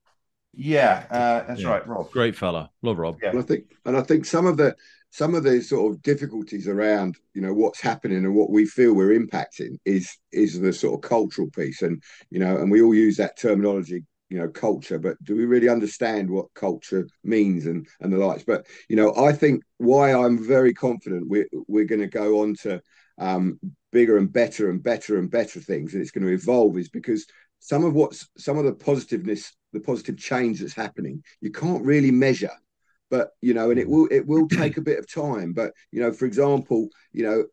Yeah, uh, that's yeah. right, Rob. Great fella, love Rob. Yeah. And I think, and I think some of the some of the sort of difficulties around you know what's happening and what we feel we're impacting is is the sort of cultural piece and you know and we all use that terminology you know culture but do we really understand what culture means and and the likes? But you know i think why i'm very confident we're, we're going to go on to um, bigger and better and better and better things and it's going to evolve is because some of what's some of the positiveness the positive change that's happening you can't really measure. But you know and it will it will take a bit of time. But you know for example you know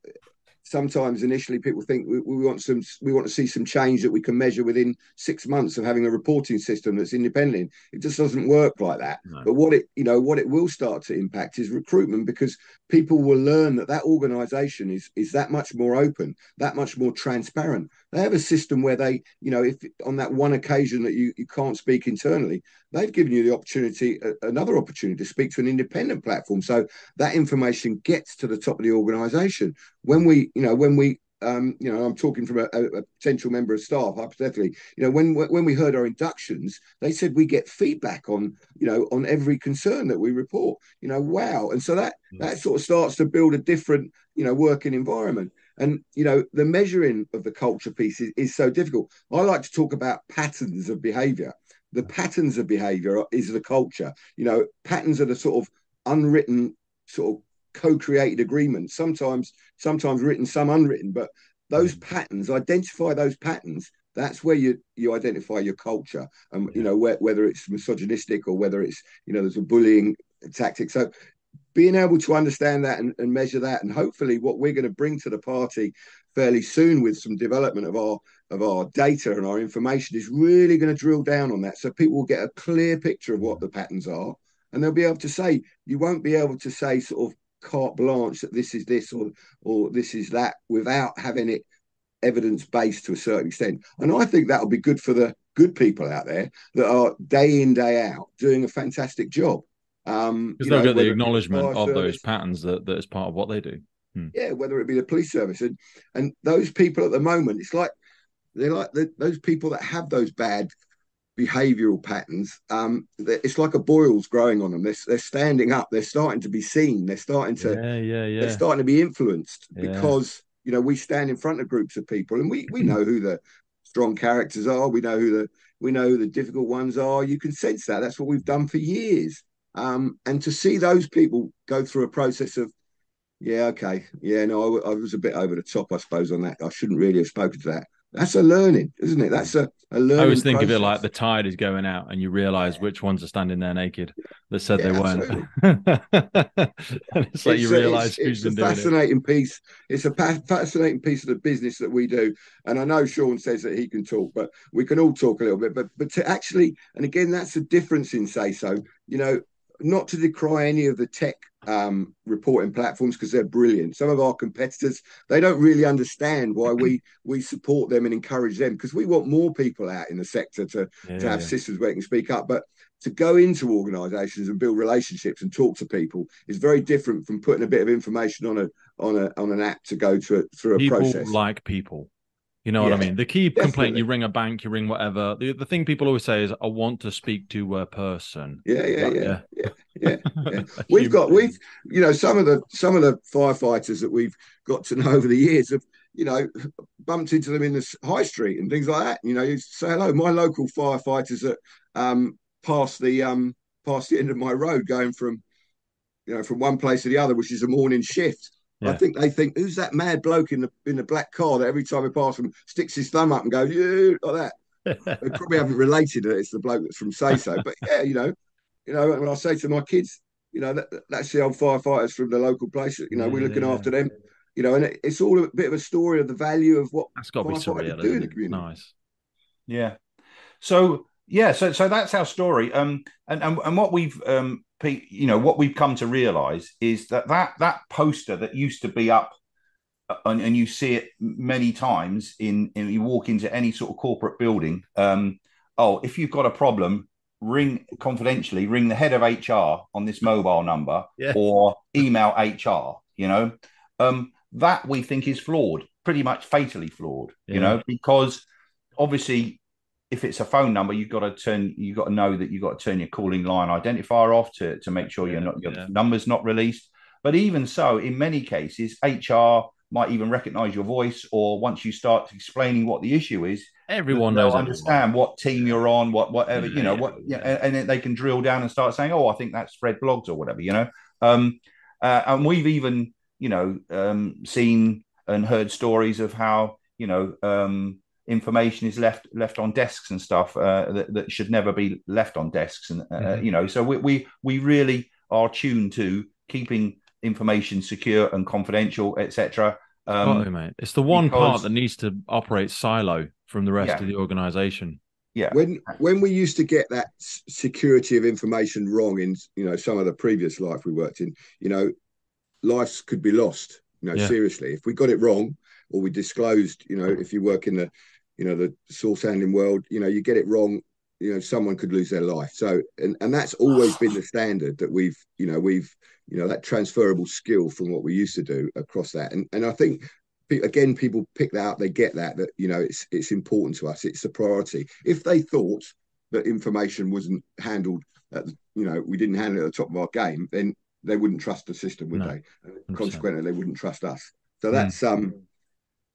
sometimes initially people think we, we, want some we want to see some change that we can measure within six months of having a reporting system that's independent it just doesn't work like that no. but what it you know what it will start to impact is recruitment because people will learn that that organization is is that much more open that much more transparent they have a system where they you know if on that one occasion that you, you can't speak internally they've given you the opportunity another opportunity to speak to an independent platform so that information gets to the top of the organization when we you know when we um, you know, I'm talking from a, a, potential member of staff, hypothetically. You know, when when we heard our inductions, they said we get feedback on, you know, on every concern that we report. You know, wow, and so that that sort of starts to build a different, you know, working environment. And you know the measuring of the culture piece is, is so difficult. I like to talk about patterns of behavior. The patterns of behavior is the culture. You know patterns are the sort of unwritten sort of co-created agreements. Sometimes sometimes written some unwritten but those mm. patterns identify those patterns. That's where you you identify your culture and you know where, whether it's misogynistic or whether it's you know there's a bullying tactic. So being able to understand that and, and measure that and hopefully what we're going to bring to the party fairly soon with some development of our of our data and our information is really going to drill down on that so people will get a clear picture of what the patterns are and they'll be able to say you won't be able to say sort of carte blanche that this is this or or this is that without having it evidence based to a certain extent and i think that'll be good for the good people out there that are day in day out doing a fantastic job um, because they'll know, get the acknowledgement of service, those patterns that, that is part of what they do. Hmm. Yeah, whether it be the police service and and those people at the moment, it's like they're like the, those people that have those bad behavioral patterns. Um, it's like a boil's growing on them. They're, they're standing up. They're starting to be seen. They're starting to yeah, yeah, yeah. They're starting to be influenced yeah. because you know we stand in front of groups of people and we we know who the strong characters are. We know who the we know who the difficult ones are. You can sense that. That's what we've done for years. Um, and to see those people go through a process of, yeah, okay, yeah, no, I, I, was a bit over the top, I suppose, on that. I shouldn't really have spoken to that. That's a learning, isn't it? That's a, a learning. I always think process. of it like the tide is going out, and you realise which ones are standing there naked that said yeah, they weren't. and it's like you realise who's it's been a fascinating piece. It's a pa- fascinating piece of the business that we do, and I know Shaun says that he can talk, but we can all talk a little bit. But but to actually, and again, that's the difference in say so. You know, not to decry any of the tech um, reporting platforms because they're brilliant. Some of our competitors they don't really understand why we we support them and encourage them because we want more people out in the sector to yeah, to have yeah. systems where they can speak up. But to go into organisations and build relationships and talk to people is very different from putting a bit of information on a on a on an app to go to a, through a people process. Like people. You know yeah, what I mean? The key definitely. complaint, you ring a bank, you ring whatever. The, the thing people always say is, I want to speak to a person. Yeah, yeah, yeah, yeah, yeah. yeah. we've got, we've, you know, some of the, some of the firefighters that we've got to know over the years have, you know, bumped into them in the high street and things like that. You know, you say hello. My local firefighters that um, past the, um, past the end of my road going from, you know, from one place to the other, which is a morning shift yeah. I think they think, who's that mad bloke in the in the black car that every time we pass him sticks his thumb up and goes, yeah, like that. they probably haven't related that it's the bloke that's from Say So, but yeah, you know, you know, when I say to my kids, you know, that, that's the old firefighters from the local place. You know, yeah, we're looking yeah. after them. You know, and it, it's all a bit of a story of the value of what that's got to be surreal, do in the community. Nice. Yeah. So yeah, so so that's our story. Um, and and, and what we've um you know what we've come to realize is that that that poster that used to be up uh, and, and you see it many times in, in you walk into any sort of corporate building um, oh if you've got a problem ring confidentially ring the head of hr on this mobile number yeah. or email hr you know um, that we think is flawed pretty much fatally flawed yeah. you know because obviously if it's a phone number, you've got to turn, you've got to know that you've got to turn your calling line identifier off to, to make sure yeah, you're not your yeah. number's not released. But even so, in many cases, HR might even recognize your voice, or once you start explaining what the issue is, everyone knows. Understand everyone. what team you're on, what whatever you know, what yeah, and, and they can drill down and start saying, "Oh, I think that's Fred Bloggs or whatever," you know. Um, uh, and we've even, you know, um, seen and heard stories of how you know um, information is left left on desks and stuff uh, that, that should never be left on desks and uh, mm-hmm. you know so we, we we really are tuned to keeping information secure and confidential etc um, oh, mate. it's the one because, part that needs to operate silo from the rest yeah. of the organization yeah when when we used to get that security of information wrong in you know some of the previous life we worked in you know lives could be lost you know yeah. seriously if we got it wrong or we disclosed you know if you work in the you know the source handling world you know you get it wrong you know someone could lose their life. So and and that's always been the standard that we've you know we've you know that transferable skill from what we used to do across that. And and i think again people pick that up they get that that you know it's it's important to us it's a priority. If they thought that information wasn't handled at you know we didn't handle it at the top of our game then they wouldn't trust the system would no, they? Consequently they wouldn't trust us. So that's mm. um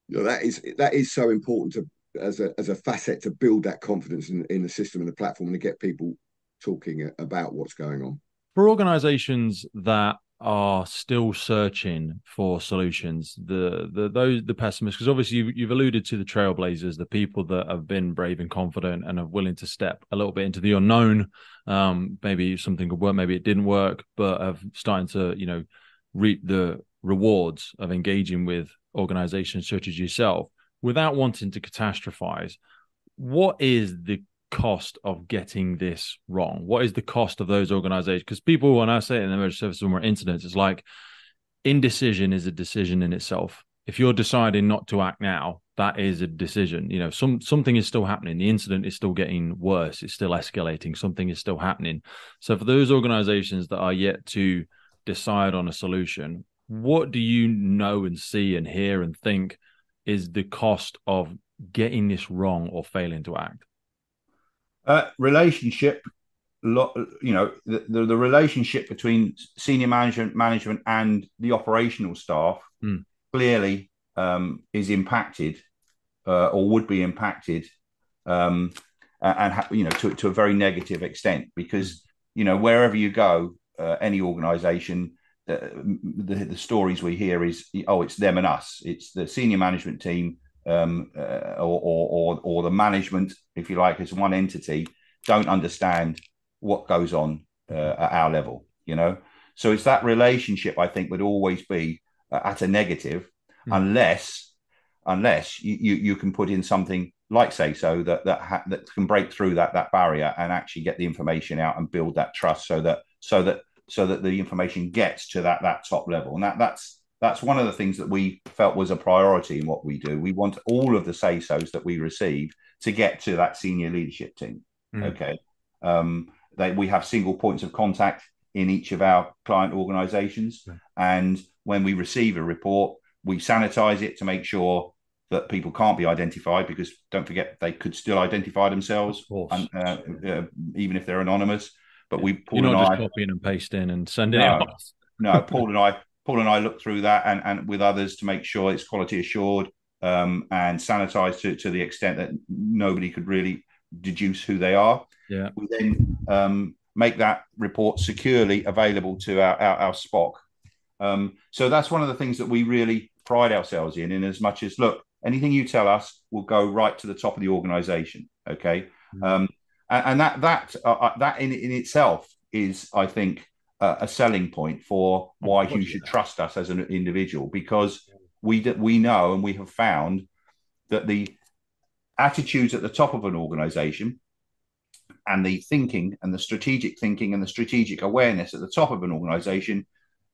you know, that is that is so important to as a as a facet to build that confidence in, in the system and the platform and to get people talking about what's going on. For organizations that are still searching for solutions, the the those the pessimists, because obviously you've, you've alluded to the trailblazers, the people that have been brave and confident and are willing to step a little bit into the unknown. Um, maybe something could work, maybe it didn't work, but have starting to you know reap the rewards of engaging with organizations such as yourself without wanting to catastrophize. What is the cost of getting this wrong? What is the cost of those organizations? Because people, when I say it in the emergency services more incidents, it's like indecision is a decision in itself. If you're deciding not to act now, that is a decision. You know, some something is still happening. The incident is still getting worse. It's still escalating. Something is still happening. So for those organizations that are yet to decide on a solution, what do you know and see and hear and think is the cost of getting this wrong or failing to act? Uh, relationship, you know, the, the, the, relationship between senior management, management, and the operational staff mm. clearly um, is impacted uh, or would be impacted, um, and ha- you know, to, to a very negative extent because you know wherever you go, uh, any organisation, uh, the, the stories we hear is oh, it's them and us. It's the senior management team um, uh, or, or, or the management, if you like, as one entity, don't understand what goes on uh, at our level. You know, so it's that relationship I think would always be uh, at a negative, mm. unless unless you, you, you can put in something like say so that that ha- that can break through that that barrier and actually get the information out and build that trust so that so that so that the information gets to that that top level and that that's that's one of the things that we felt was a priority in what we do. We want all of the say so's that we receive to get to that senior leadership team. Mm. Okay. Um, they, we have single points of contact in each of our client organizations. And when we receive a report, we sanitize it to make sure that people can't be identified because don't forget they could still identify themselves, and, uh, uh, even if they're anonymous. But we Paul You're not just I, copying and pasting and sending no, it off. no, Paul and I Paul and I looked through that and, and with others to make sure it's quality assured um, and sanitized to, to the extent that nobody could really deduce who they are. Yeah. We then um, make that report securely available to our, our, our SPOC. Um, so that's one of the things that we really pride ourselves in, in as much as, look, anything you tell us will go right to the top of the organization. Okay. Mm-hmm. Um, and, that, that, uh, uh that in, in itself is, I think, a selling point for why you should trust us as an individual because we we know and we have found that the attitudes at the top of an organization and the thinking and the strategic thinking and the strategic awareness at the top of an organization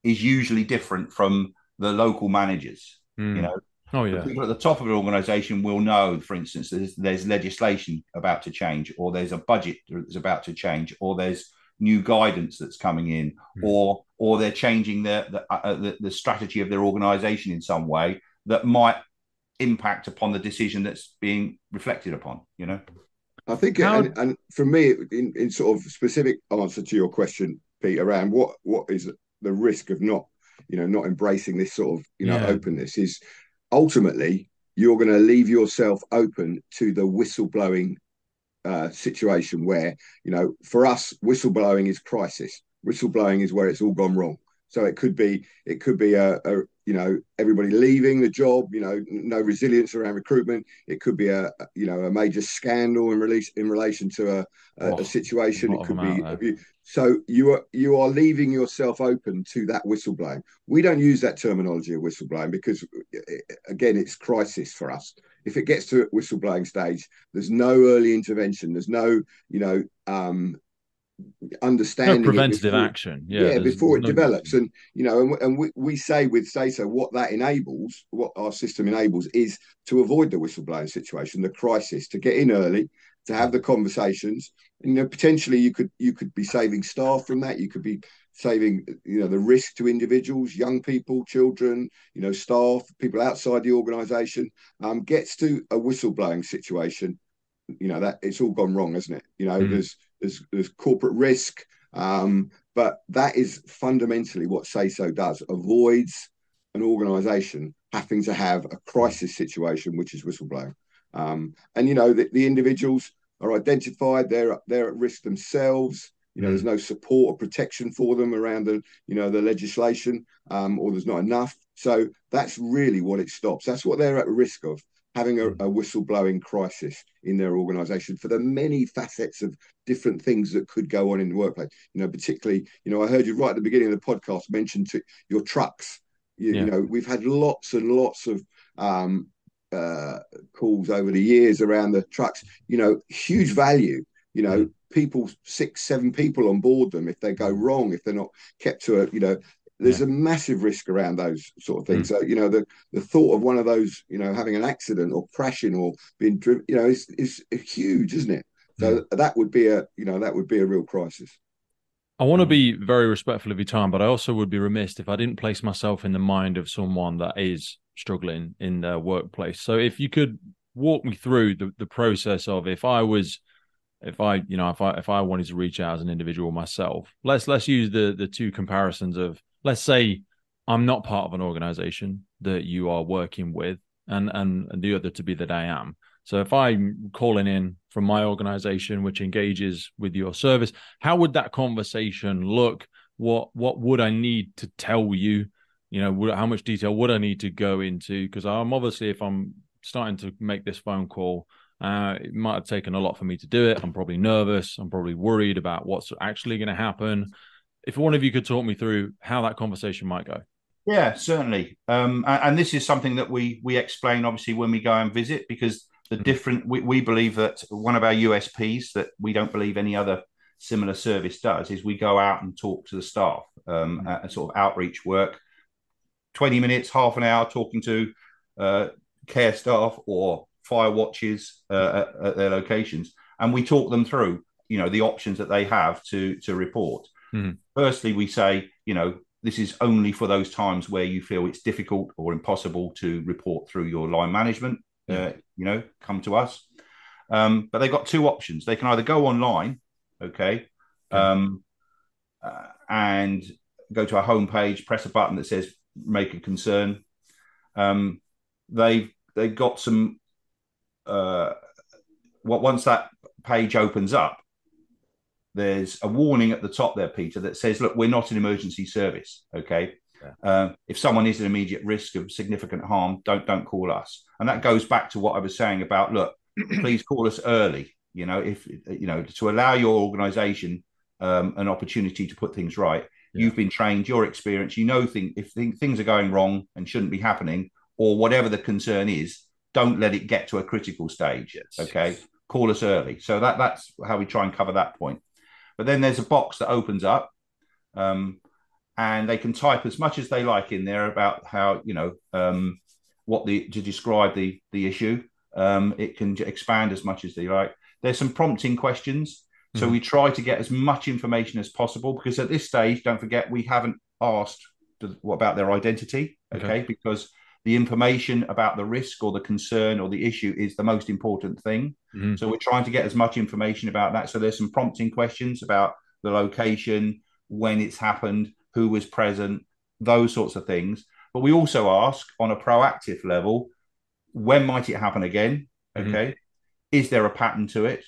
is usually different from the local managers mm. you know oh yeah the people at the top of an organization will know for instance there's, there's legislation about to change or there's a budget that's about to change or there's new guidance that's coming in, mm. or or they're changing the the, uh, uh, the, the strategy of their organisation in some way that might impact upon the decision that's being reflected upon. You know, I think, How... and, and, for me, in, in sort of specific answer to your question, Pete, around what what is the risk of not, you know, not embracing this sort of you know yeah. openness is ultimately you're going to leave yourself open to the whistleblowing uh, situation where you know for us whistleblowing is crisis. Whistleblowing is where it's all gone wrong. So it could be it could be a, a, you know everybody leaving the job you know no resilience around recruitment. It could be a you know a major scandal in release in relation to a, a, oh, a situation it could be so you are you are leaving yourself open to that whistleblowing. We don't use that terminology of whistleblowing because again it's crisis for us. If it gets to a whistleblowing stage, there's no early intervention. There's no, you know, um, understanding no preventative before, action. Yeah, yeah before it no... develops, and you know, and, and we, we say with say so what that enables, what our system enables, is to avoid the whistleblowing situation, the crisis, to get in early, to have the conversations. And, you know, potentially you could you could be saving staff from that. You could be saving you know the risk to individuals young people children you know staff people outside the organization um, gets to a whistleblowing situation you know that it's all gone wrong hasn't it you know mm. there's there's there's corporate risk um, but that is fundamentally what say so does avoids an organization having to have a crisis situation, which is whistleblowing. Um, and you know the, the individuals are identified; they're they're at risk themselves. You know, mm. there's no support or protection for them around the you know the legislation, um, or there's not enough. So that's really what it stops. That's what they're at risk of having a, mm. a whistleblowing crisis in their organisation for the many facets of different things that could go on in the workplace. You know, particularly, you know, I heard you right at the beginning of the podcast mention to your trucks. You, yeah. you know, we've had lots and lots of um, uh, calls over the years around the trucks. You know, huge value. You know, mm. people six, seven people on board them. If they go wrong, if they're not kept to a, you know, there's yeah. a massive risk around those sort of things. Mm. So you know, the the thought of one of those, you know, having an accident or crashing or being driven, you know, is is huge, isn't it? So mm. that would be a, you know, that would be a real crisis. I want to mm. be very respectful of your time, but I also would be remiss if I didn't place myself in the mind of someone that is struggling in their workplace. So if you could walk me through the, the process of if I was if I, you know, if I if I wanted to reach out as an individual myself, let's let's use the the two comparisons of let's say I'm not part of an organization that you are working with, and and, the other to be that I am. So if I'm calling in from my organization, which engages with your service, how would that conversation look? What what would I need to tell you? You know, how much detail would I need to go into? Because I'm obviously, if I'm starting to make this phone call, uh, it might have taken a lot for me to do it. I'm probably nervous. I'm probably worried about what's actually going to happen if one of you could talk me through how that conversation might go. Yeah, certainly. Um, and, and, this is something that we we explain obviously when we go and visit because the mm-hmm. different we, we believe that one of our USPs that we don't believe any other similar service does is we go out and talk to the staff um, mm-hmm. sort of outreach work 20 minutes half an hour talking to uh, care staff or fire watches uh, at, at, their locations and we talk them through you know the options that they have to to report Mm-hmm. Firstly, we say, you know, this is only for those times where you feel it's difficult or impossible to report through your line management. Yeah. Uh, you know, come to us. Um, but they've got two options. They can either go online, okay, um, uh, and go to our homepage, press a button that says "Make a Concern." Um, they've they've got some. Uh, what once that page opens up, there's a warning at the top there, Peter, that says, look, we're not an emergency service. Okay. Yeah. Uh, if someone is an immediate risk of significant harm, don't don't call us. And that goes back to what I was saying about look, please call us early. You know, if you know to allow your organisation um, an opportunity to put things right. Yeah. You've been trained, your experience, you know, thing, if things are going wrong and shouldn't be happening, or whatever the concern is, don't let it get to a critical stage. Yes. Okay, call us early. So that that's how we try and cover that point. But then there's a box that opens up, um, and they can type as much as they like in there about how you know um, what the to describe the the issue. Um, it can expand as much as they like. There's some prompting questions. So mm-hmm. we try to get as much information as possible because at this stage, don't forget, we haven't asked what about their identity, okay? okay? Because the information about the risk or the concern or the issue is the most important thing. Mm-hmm. So we're trying to get as much information about that. So there's some prompting questions about the location, when it's happened, who was present, those sorts of things. But we also ask on a proactive level, when might it happen again? Mm-hmm. Okay. Mm-hmm. Is there a pattern to it?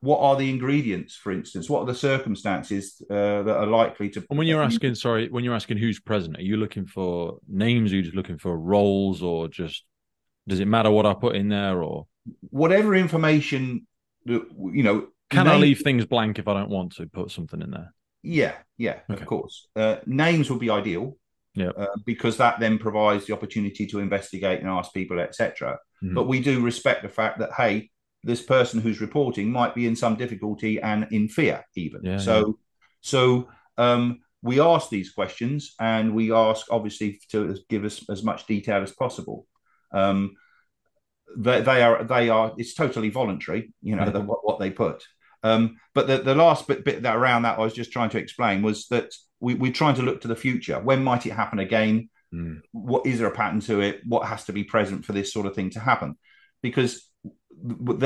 What are the ingredients, for instance? What are the circumstances uh, that are likely to? And when you're asking, sorry, when you're asking who's present, are you looking for names? Are you just looking for roles, or just does it matter what I put in there, or whatever information that you know? Can name... I leave things blank if I don't want to put something in there? Yeah, yeah, okay. of course. Uh, names would be ideal. Yeah, uh, because that then provides the opportunity to investigate and ask people, etc. Mm-hmm. But we do respect the fact that hey, this person who's reporting might be in some difficulty and in fear even. Yeah, so yeah. so um, we ask these questions and we ask obviously to give us as much detail as possible. Um, they, they, are they are it's totally voluntary you know the, what, what, they put. Um, but the, the last bit, bit that around that i was just trying to explain was that we, we're trying to look to the future. When might it happen again? Mm. what is there a pattern to it? What has to be present for this sort of thing to happen? Because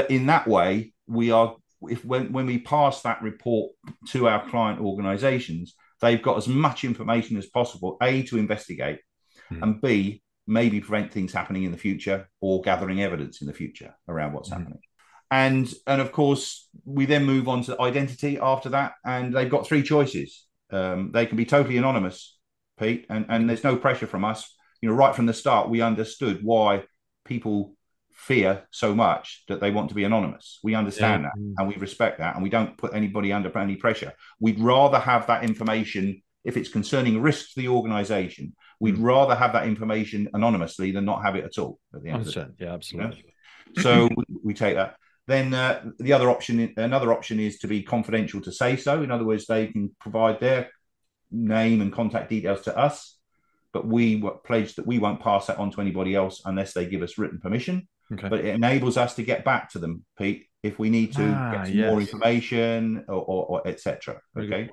in that way, we are if when when we pass that report to our client organisations, they've got as much information as possible. A to investigate, mm. and B maybe prevent things happening in the future or gathering evidence in the future around what's mm-hmm. happening. And and of course, we then move on to identity after that, and they've got three choices. Um, they can be totally anonymous, Pete, and, and there's no pressure from us. You know, right from the start, we understood why people fear so much that they want to be anonymous. We understand yeah. that and we respect that, and we don't put anybody under any pressure. We'd rather have that information if it's concerning risk to the organization. We'd mm. rather have that information anonymously than not have it at all. At the end, of the yeah, absolutely. You know? so we, we, take that. Then uh, the other option, another option, is to be confidential to say so. In other words, they can provide their name and contact details to us, but we pledge that we won't pass that on to anybody else unless they give us written permission. Okay. But it enables us to get back to them, Pete, if we need to ah, get some yes. more information or, or, or etc. Okay.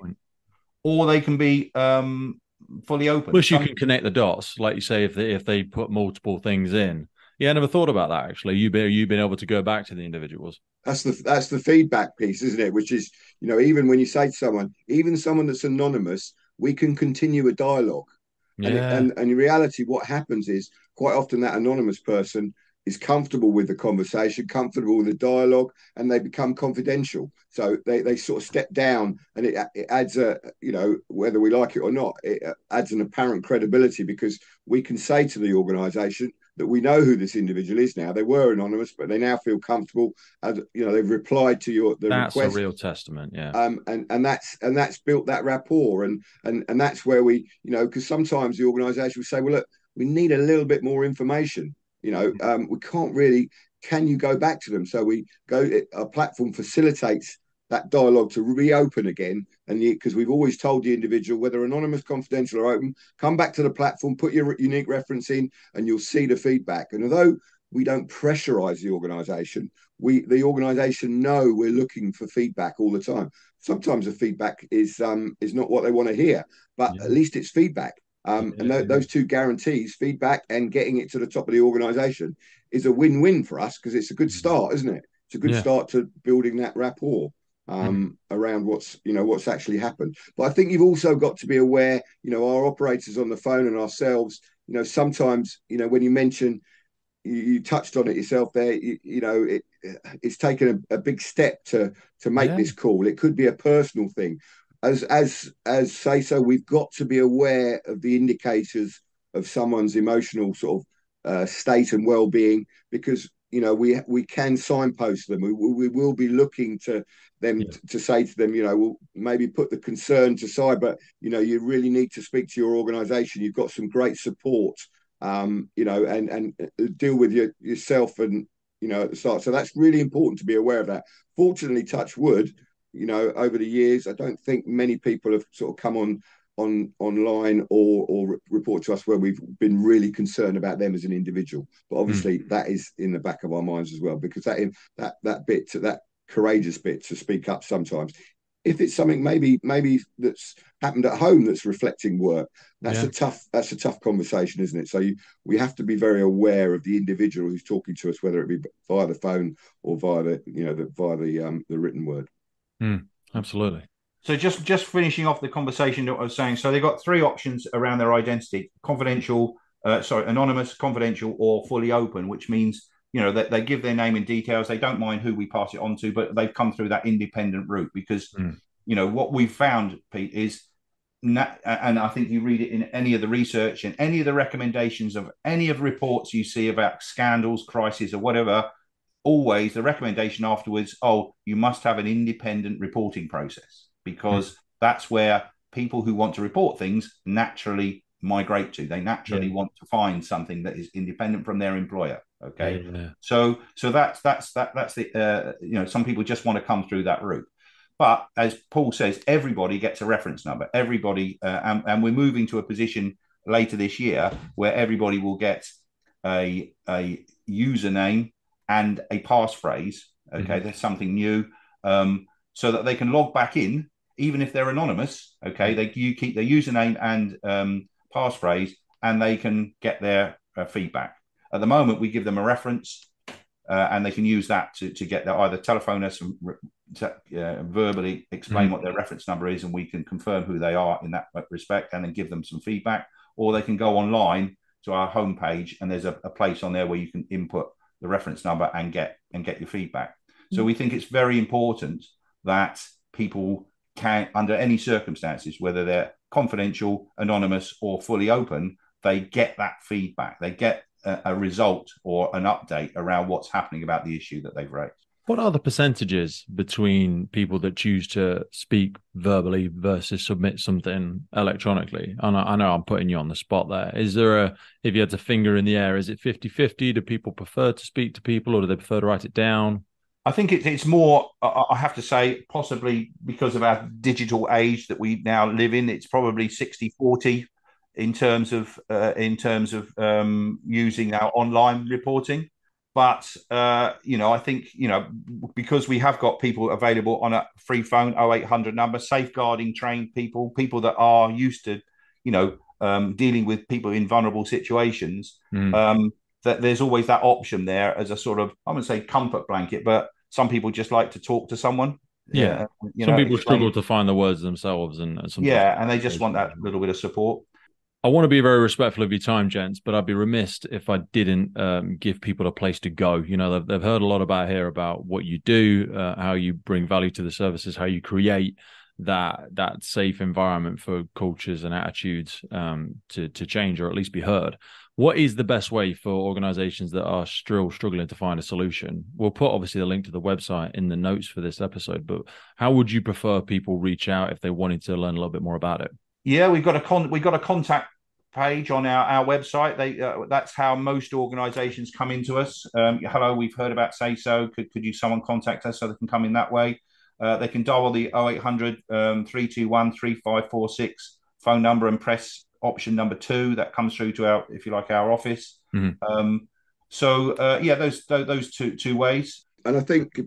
Or they can be um, fully open. Plus, you can connect the dots, like you say, if they if they put multiple things in. Yeah, I never thought about that actually. You been you've been able to go back to the individuals. That's the that's the feedback piece, isn't it? Which is, you know, even when you say to someone, even someone that's anonymous, we can continue a dialogue. Yeah. And, and, and in reality, what happens is quite often that anonymous person is comfortable with the conversation, comfortable with the dialogue, and they become confidential. So they, they sort of step down, and it, it adds a, you know, whether we like it or not, it adds an apparent credibility because we can say to the organisation that we know who this individual is now. They were anonymous, but they now feel comfortable. As you know, they've replied to your the that's request. a real testament, yeah. Um, and and that's and that's built that rapport, and and and that's where we, you know, because sometimes the organisation will say, well, look, we need a little bit more information you know, um, we can't really. Can you go back to them? So we go. A platform facilitates that dialogue to reopen again. And because we've always told the individual, whether anonymous, confidential, or open, come back to the platform, put your unique reference in, and you'll see the feedback. And although we don't pressurize the organization, we the organization know we're looking for feedback all the time. Sometimes the feedback is um, is not what they want to hear, but yeah. at least it's feedback. Um, and th- those two guarantees, feedback and getting it to the top of the organization, is a win win for us because it's a good mm. start, isn't it? It's a good yeah. start to building that rapport um, mm. around what's you know what's actually happened. But I think you've also got to be aware, you know, our operators on the phone and ourselves, you know, sometimes you know when you mention you, you touched on it yourself there, you, you know, it, it's taken a, a, big step to to make yeah. this call. It could be a personal thing as as as say so, we've got to be aware of the indicators of someone's emotional sort of uh, state and well-being because you know we we can signpost them. We, we will be looking to them yeah. to say to them you know we'll maybe put the concern to side but you know you really need to speak to your organization. You've got some great support um you know and and uh, deal with your, yourself and you know at the start. So that's really important to be aware of that. Fortunately touch wood you know, over the years, I don't think many people have sort of come on on online or or report to us where we've been really concerned about them as an individual. But obviously, mm. that is in the back of our minds as well because that that that bit that courageous bit to speak up sometimes. If it's something maybe maybe that's happened at home that's reflecting work, that's yeah. a tough that's a tough conversation, isn't it? So you, we have to be very aware of the individual who's talking to us, whether it be via the phone or via the you know the, via the um, the written word. Mm, absolutely. So just just finishing off the conversation that I was saying. So they've got three options around their identity: confidential, uh, sorry, anonymous, confidential, or fully open, which means you know that they, they give their name and details. They don't mind who we pass it on to, but they've come through that independent route because mm. you know what we've found, Pete, is and I think you read it in any of the research and any of the recommendations of any of the reports you see about scandals, crises, or whatever always the recommendation afterwards oh you must have an independent reporting process because mm. that's where people who want to report things naturally migrate to they naturally yeah. want to find something that is independent from their employer okay yeah. so so that's that's that that's the uh, you know some people just want to come through that route but as paul says everybody gets a reference number everybody uh, and, and we're moving to a position later this year where everybody will get a a username and a passphrase. Okay, mm-hmm. there's something new, um, so that they can log back in, even if they're anonymous. Okay, they you keep their username and um, passphrase, and they can get their uh, feedback. At the moment, we give them a reference, uh, and they can use that to, to get their either telephone us and to, uh, verbally explain mm-hmm. what their reference number is, and we can confirm who they are in that respect, and then give them some feedback. Or they can go online to our homepage, and there's a, a place on there where you can input the reference number and get and get your feedback. So mm. we think it's very important that people can, under any circumstances, whether they're confidential, anonymous, or fully open, they get that feedback. They get a, a result or an update around what's happening about the issue that they've raised. What are the percentages between people that choose to speak verbally versus submit something electronically? And I, I, know I'm putting you on the spot there. Is there a, if you had to finger in the air, is it 50 50? Do people prefer to speak to people or do they prefer to write it down? I think it, it's more, I have to say, possibly because of our digital age that we now live in, it's probably 60 40 in terms of uh, in terms of um, using our online reporting. But uh, you know, I think you know because we have got people available on a free phone 0800 number, safeguarding trained people, people that are used to, you know, um, dealing with people in vulnerable situations. Mm. Um, that there's always that option there as a sort of I wouldn't say comfort blanket, but some people just like to talk to someone. Yeah, uh, some know, people struggle to find the words themselves, and, and yeah, and they just want that little bit of support. I want to be very respectful of your time, gents, but I'd be remiss if I didn't um, give people a place to go. You know, they've, they've, heard a lot about here about what you do, uh, how you bring value to the services, how you create that that safe environment for cultures and attitudes um, to to change or at least be heard. What is the best way for organizations that are still struggling to find a solution? We'll put obviously the link to the website in the notes for this episode, but how would you prefer people reach out if they wanted to learn a little bit more about it? Yeah, we've got a con we've got a contact page on our, our website. They uh, that's how most organisations come into us. Um, hello, we've heard about Say So. Could could you someone contact us so they can come in that way? Uh, they can dial the 0800 um, 321 3546 phone number and press option number two. That comes through to our, if you like, our office. Mm-hmm. Um, so uh, yeah, those, those those two two ways. And I think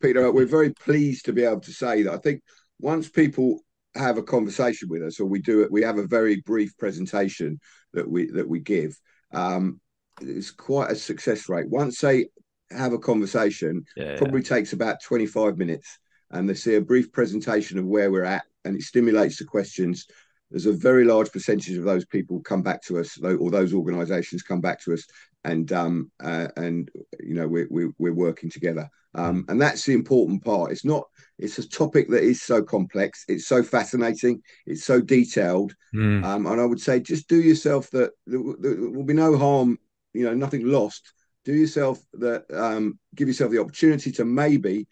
Peter, we're very pleased to be able to say that. I think once people have a conversation with us, or we do it. We have a very brief presentation that we that we give. Um, it's quite a success rate. Once they have a conversation, yeah, probably yeah. takes about twenty five minutes, and they see a brief presentation of where we're at, and it stimulates the questions. There's a very large percentage of those people come back to us, or those organisations come back to us, and um, uh, and you know we're, we're, we're working together. Um, and that's the important part. It's not. It's a topic that is so complex. It's so fascinating. It's so detailed. Mm. Um, and I would say, just do yourself that. There, there, will be no harm. You know, nothing lost. Do yourself that. Um, give yourself the opportunity to maybe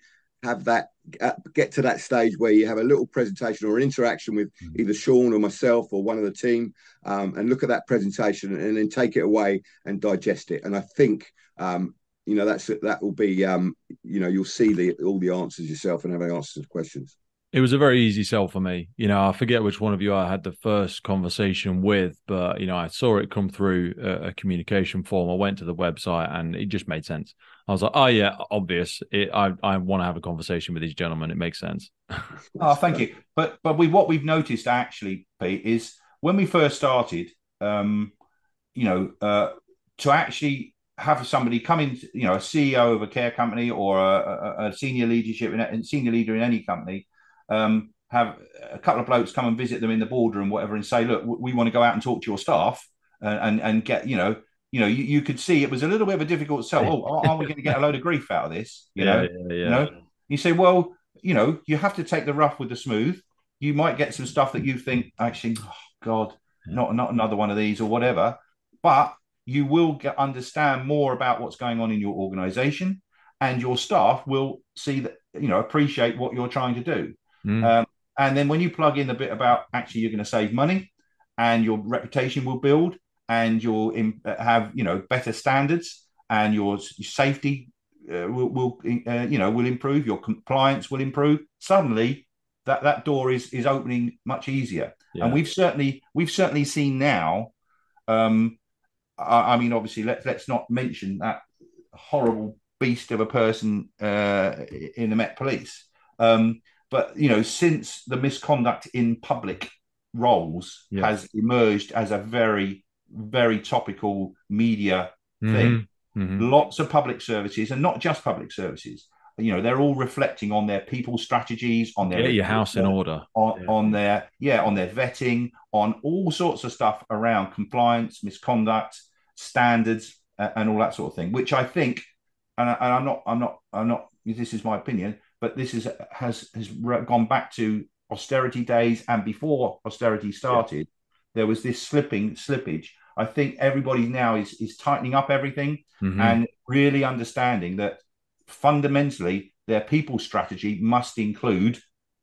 have that get to that stage where you have a little presentation or an interaction with mm. either Shaun or myself or one of the team, um, and look at that presentation and then take it away and digest it. And I think um, you know that's that will be um you know you'll see the all the answers yourself and have answers to questions it was a very easy sell for me. You know i forget which one of you i had the first conversation with but you know i saw it come through a, a communication form. I went to the website and it just made sense. I was like oh yeah obvious. It, i i want to have a conversation with these gentlemen. It makes sense. Oh thank you. But but we what we've noticed actually pete is when we first started um you know uh to actually have somebody come in, you know, a CEO of a care company or a, a, a senior leadership in senior leader in any company, um, have a couple of blokes come and visit them in the boardroom, whatever, and say, look, we want to go out and talk to your staff and and, and get, you know, you know, you, you could see it was a little bit of a difficult sell. Oh, are we going to get a load of grief out of this? You yeah, know, yeah, yeah. you know, you say, well, you know, you have to take the rough with the smooth. You might get some stuff that you think, actually, oh, God, not not another one of these or whatever. But you will get, understand more about what's going on in your organization and your staff will see that you know appreciate what you're trying to do mm. um, and then when you plug in a bit about actually you're going to save money and your reputation will build and you'll in, uh, have you know better standards and your, your safety uh, will, will uh, you know will improve your compliance will improve suddenly that that door is is opening much easier yeah. and we've certainly we've certainly seen now um, I, I mean, obviously, let's let's not mention that horrible beast of a person uh, in the Met Police. Um, but you know, since the misconduct in public roles yeah. has emerged as a very, very topical media mm-hmm. thing, mm-hmm. lots of public services, and not just public services. You know, they're all reflecting on their people strategies, on their get your house in order, on, yeah. on their yeah, on their vetting, on all sorts of stuff around compliance, misconduct, standards, uh, and all that sort of thing. Which I think, and, I, am not, I'm not, I'm not. This is my opinion, but this is has has gone back to austerity days and before austerity started. Yeah. There was this slipping slippage. I think everybody now is is tightening up everything mm-hmm. and really understanding that fundamentally their people strategy must include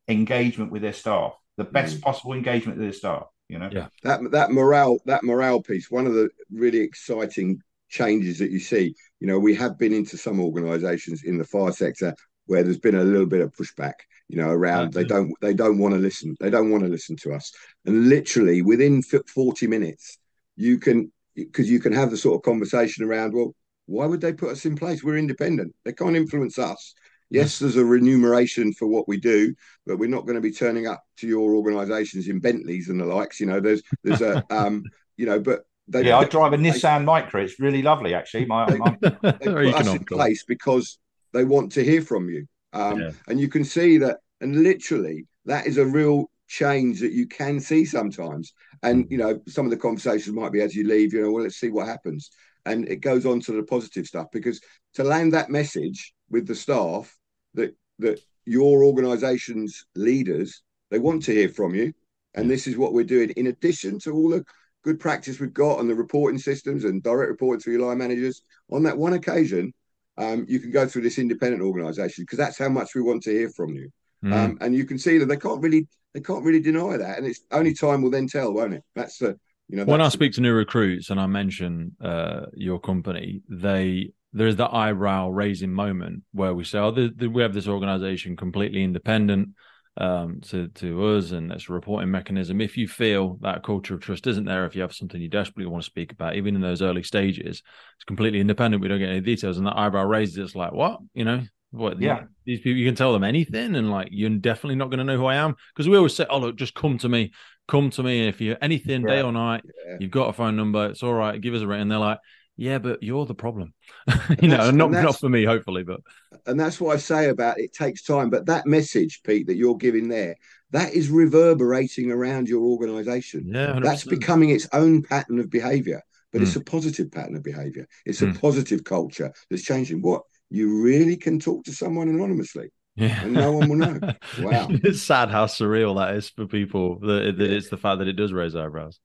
engagement with their staff, the best mm. possible engagement with their staff. You know, yeah, that that morale that morale piece. One of the really exciting changes that you see. You know, we have been into some organisations in the fire sector where there's been a little bit of pushback. You know, around they don't they don't want to listen. They don't want to listen to us. And literally within 40 minutes, you can because you can have the sort of conversation around well why would they put us in place we're independent they can't influence us Yes, there's a remuneration for what we do, but we're not going to be turning up to your organisations in Bentleys and the likes. You know, there's there's a um, you know, but they, yeah, I drive a Nissan Micra. It's really lovely, actually. My, they, my... they put us in place because they want to hear from you, um, yeah. and you can see that. And literally, that is a real change that you can see sometimes. And you know, some of the conversations might be as you leave. You know, well, let's see what happens, and it goes on to the positive stuff because to land that message with the staff that that your organization's leaders they want to hear from you and this is what we're doing in addition to all the good practice we've got on the reporting systems and direct reporting to your line managers on that one occasion um, you can go through this independent organization because that's how much we want to hear from you. Mm. um, and you can see that they can't really they can't really deny that and it's only time will then tell won't it? That's the you know when i speak to new recruits and i mention uh, your company they there is that eyebrow raising moment where we say, "Oh, the, the, we have this organization completely independent um, to to us, and it's a reporting mechanism." If you feel that culture of trust isn't there, if you have something you desperately want to speak about, even in those early stages, it's completely independent. We don't get any details, and that eyebrow raises. It's like, what you know, what yeah these people you can tell them anything and like you're definitely not going to know who i am because we always say oh look just come to me come to me if you anything yeah. day or night yeah. you've got a phone number it's all right give us a ring and they're like yeah, but you're the problem. you know, not not for me, hopefully, but and that's what I say about it takes time. But that message, Pete, that you're giving there, that is reverberating around your organization. Yeah, 100%. that's becoming its own pattern of behavior. But mm. it's a positive pattern of behavior. It's a mm. positive culture that's changing. What you really can talk to someone anonymously. Yeah. And no one will know. Wow. it's sad how surreal that is for people that, that yeah. it's the fact that it does raise eyebrows.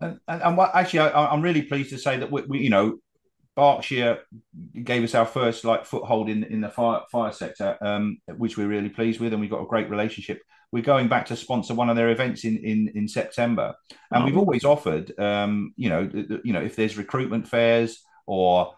And, and, and what, actually, I, am really pleased to say that we, we, you know, Berkshire gave us our first like foothold in in the fire fire sector, um, which we're really pleased with, and we've got a great relationship. We're going back to sponsor one of their events in in, in September, and oh. we've always offered, um, you know, you know, if there's recruitment fairs or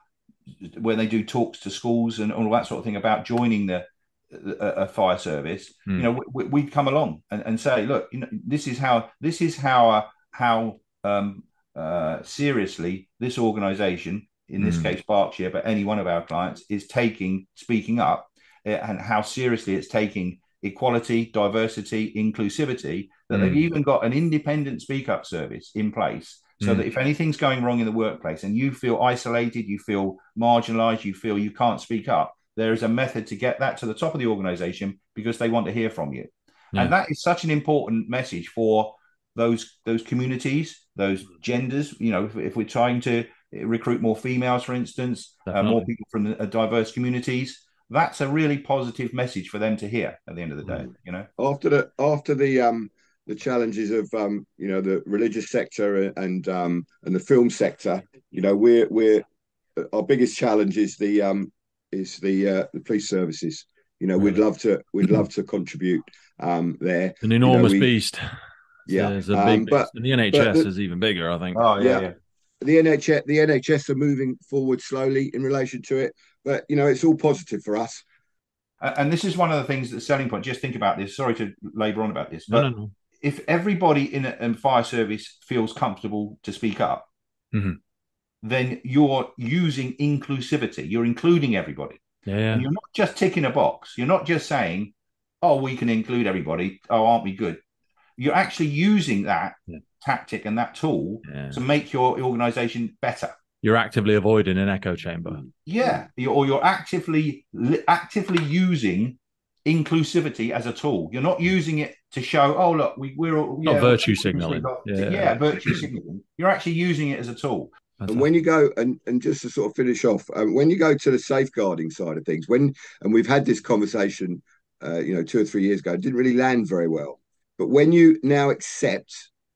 when they do talks to schools and all that sort of thing about joining the a, a fire service, mm. you know, we, would come along and, and, say, look, you know, this is how this is how uh, how um, uh, seriously this organisation, in this mm. case Berkshire, but any one of our clients, is taking speaking up, uh, and how seriously it's taking equality, diversity, inclusivity. That mm. they've even got an independent speak up service in place so mm. that if anything's going wrong in the workplace and you feel isolated, you feel marginalized, you feel you can't speak up, there is a method to get that to the top of the organization because they want to hear from you. Yeah. And that is such an important message for those those communities, those genders. You know, if, if we're trying to recruit more females, for instance, uh, more people from the, uh, diverse communities, that's a really positive message for them to hear at the end of the day. Mm. You know, after the after the um the challenges of um you know the religious sector and um and the film sector, you know, we're we're our biggest challenge is the um is the uh, the police services. You know, we'd love to we'd love to contribute um, there. An enormous you know, we, beast. Yeah, it's a big um, but and the NHS the, is even bigger. I think. Oh yeah, yeah. The NHS the NHS are moving forward slowly in relation to it, but you know it's all positive for us. And this is one of the things that's selling point. Just think about this. Sorry to labour on about this, but no, no, no. if everybody in a, in fire service feels comfortable to speak up, mm-hmm then you're using inclusivity. You're including everybody. Yeah. you're not just ticking a box. You're not just saying, "Oh, we can include everybody." Oh, aren't we good? You're actually using that yeah. tactic and that tool yeah. to make your organization better. You're actively avoiding an echo chamber. Yeah, you're, or you're actively actively using inclusivity as a tool. You're not using it to show, oh look, we, we're all, not virtue signaling. yeah. yeah, virtue signaling. You're actually using it as a tool. Fantastic. And when you go and, and just to sort of finish off, um, when you go to the safeguarding side of things, when and we've had this conversation, uh, you know, two or three years ago, it didn't really land very well. But when you now accept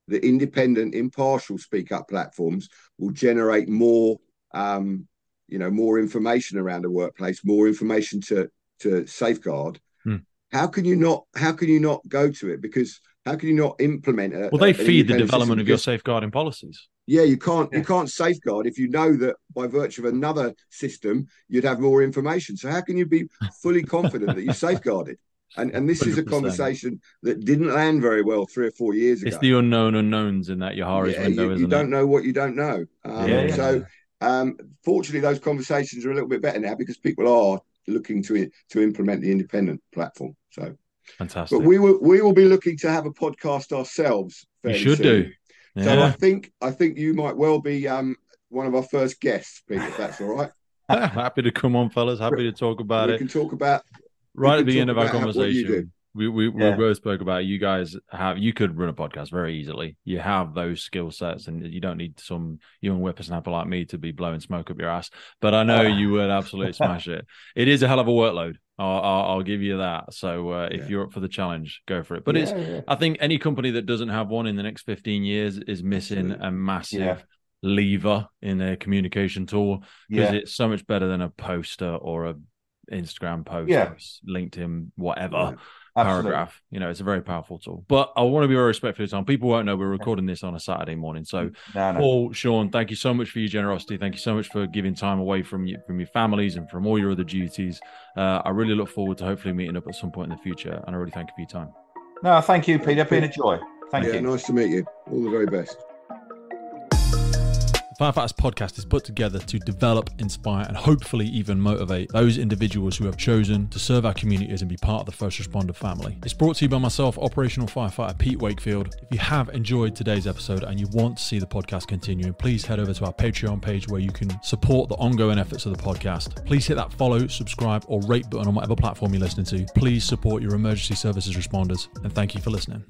that independent, impartial speak up platforms will generate more, um, you know, more information around the workplace, more information to to safeguard. Hmm. How can you not? How can you not go to it? Because how can you not implement it? Well, they feed the development of your safeguarding policies. Yeah, you can't yeah. you can't safeguard if you know that by virtue of another system you'd have more information. So how can you be fully confident that you safeguarded? And and this 100%. is a conversation that didn't land very well three or four years ago. It's the unknown unknowns in that Johari's yeah, window, you, isn't you don't know what you don't know. Um, yeah, so um, fortunately, those conversations are a little bit better now because people are looking to to implement the independent platform. So fantastic. But we will we will be looking to have a podcast ourselves. You should soon. do. Yeah. So I think I think you might well be um, one of our first guests, Pete, if that's all right. Happy to come on, fellas. Happy to talk about we it. We can talk about right at the end of our conversation. We we, yeah. we both spoke about you guys have you could run a podcast very easily. You have those skill sets, and you don't need some young whippersnapper like me to be blowing smoke up your ass. But I know you would absolutely smash it. It is a hell of a workload. I'll, I'll, I'll give you that. So uh, if yeah. you're up for the challenge, go for it. But yeah, it's I think any company that doesn't have one in the next 15 years is missing a massive lever in their communication tool because it's so much better than a poster or a Instagram post, yeah. LinkedIn, whatever paragraph. You know, it's a very powerful tool. But I want to be very respectful of time. People won't know we're recording this on a Saturday morning. So, no, no. Paul, Shaun, thank you so much for your generosity. Thank you so much for giving time away from you, from your families and from all your other duties. Uh, I really look forward to hopefully meeting up at some point in the future. And I really thank you for your time. No, thank you, Peter. Been a joy. Thank yeah, you. Nice to meet you. All the very best. Firefighters podcast is put together to develop, inspire, and hopefully even motivate those individuals who have chosen to serve our communities and be part of the first responder family. It's brought to you by myself, operational firefighter Pete Wakefield. If you have enjoyed today's episode and you want to see the podcast continuing, please head over to our Patreon page where you can support the ongoing efforts of the podcast. Please hit that follow, subscribe, or rate button on whatever platform you're listening to. Please support your emergency services responders, and thank you for listening.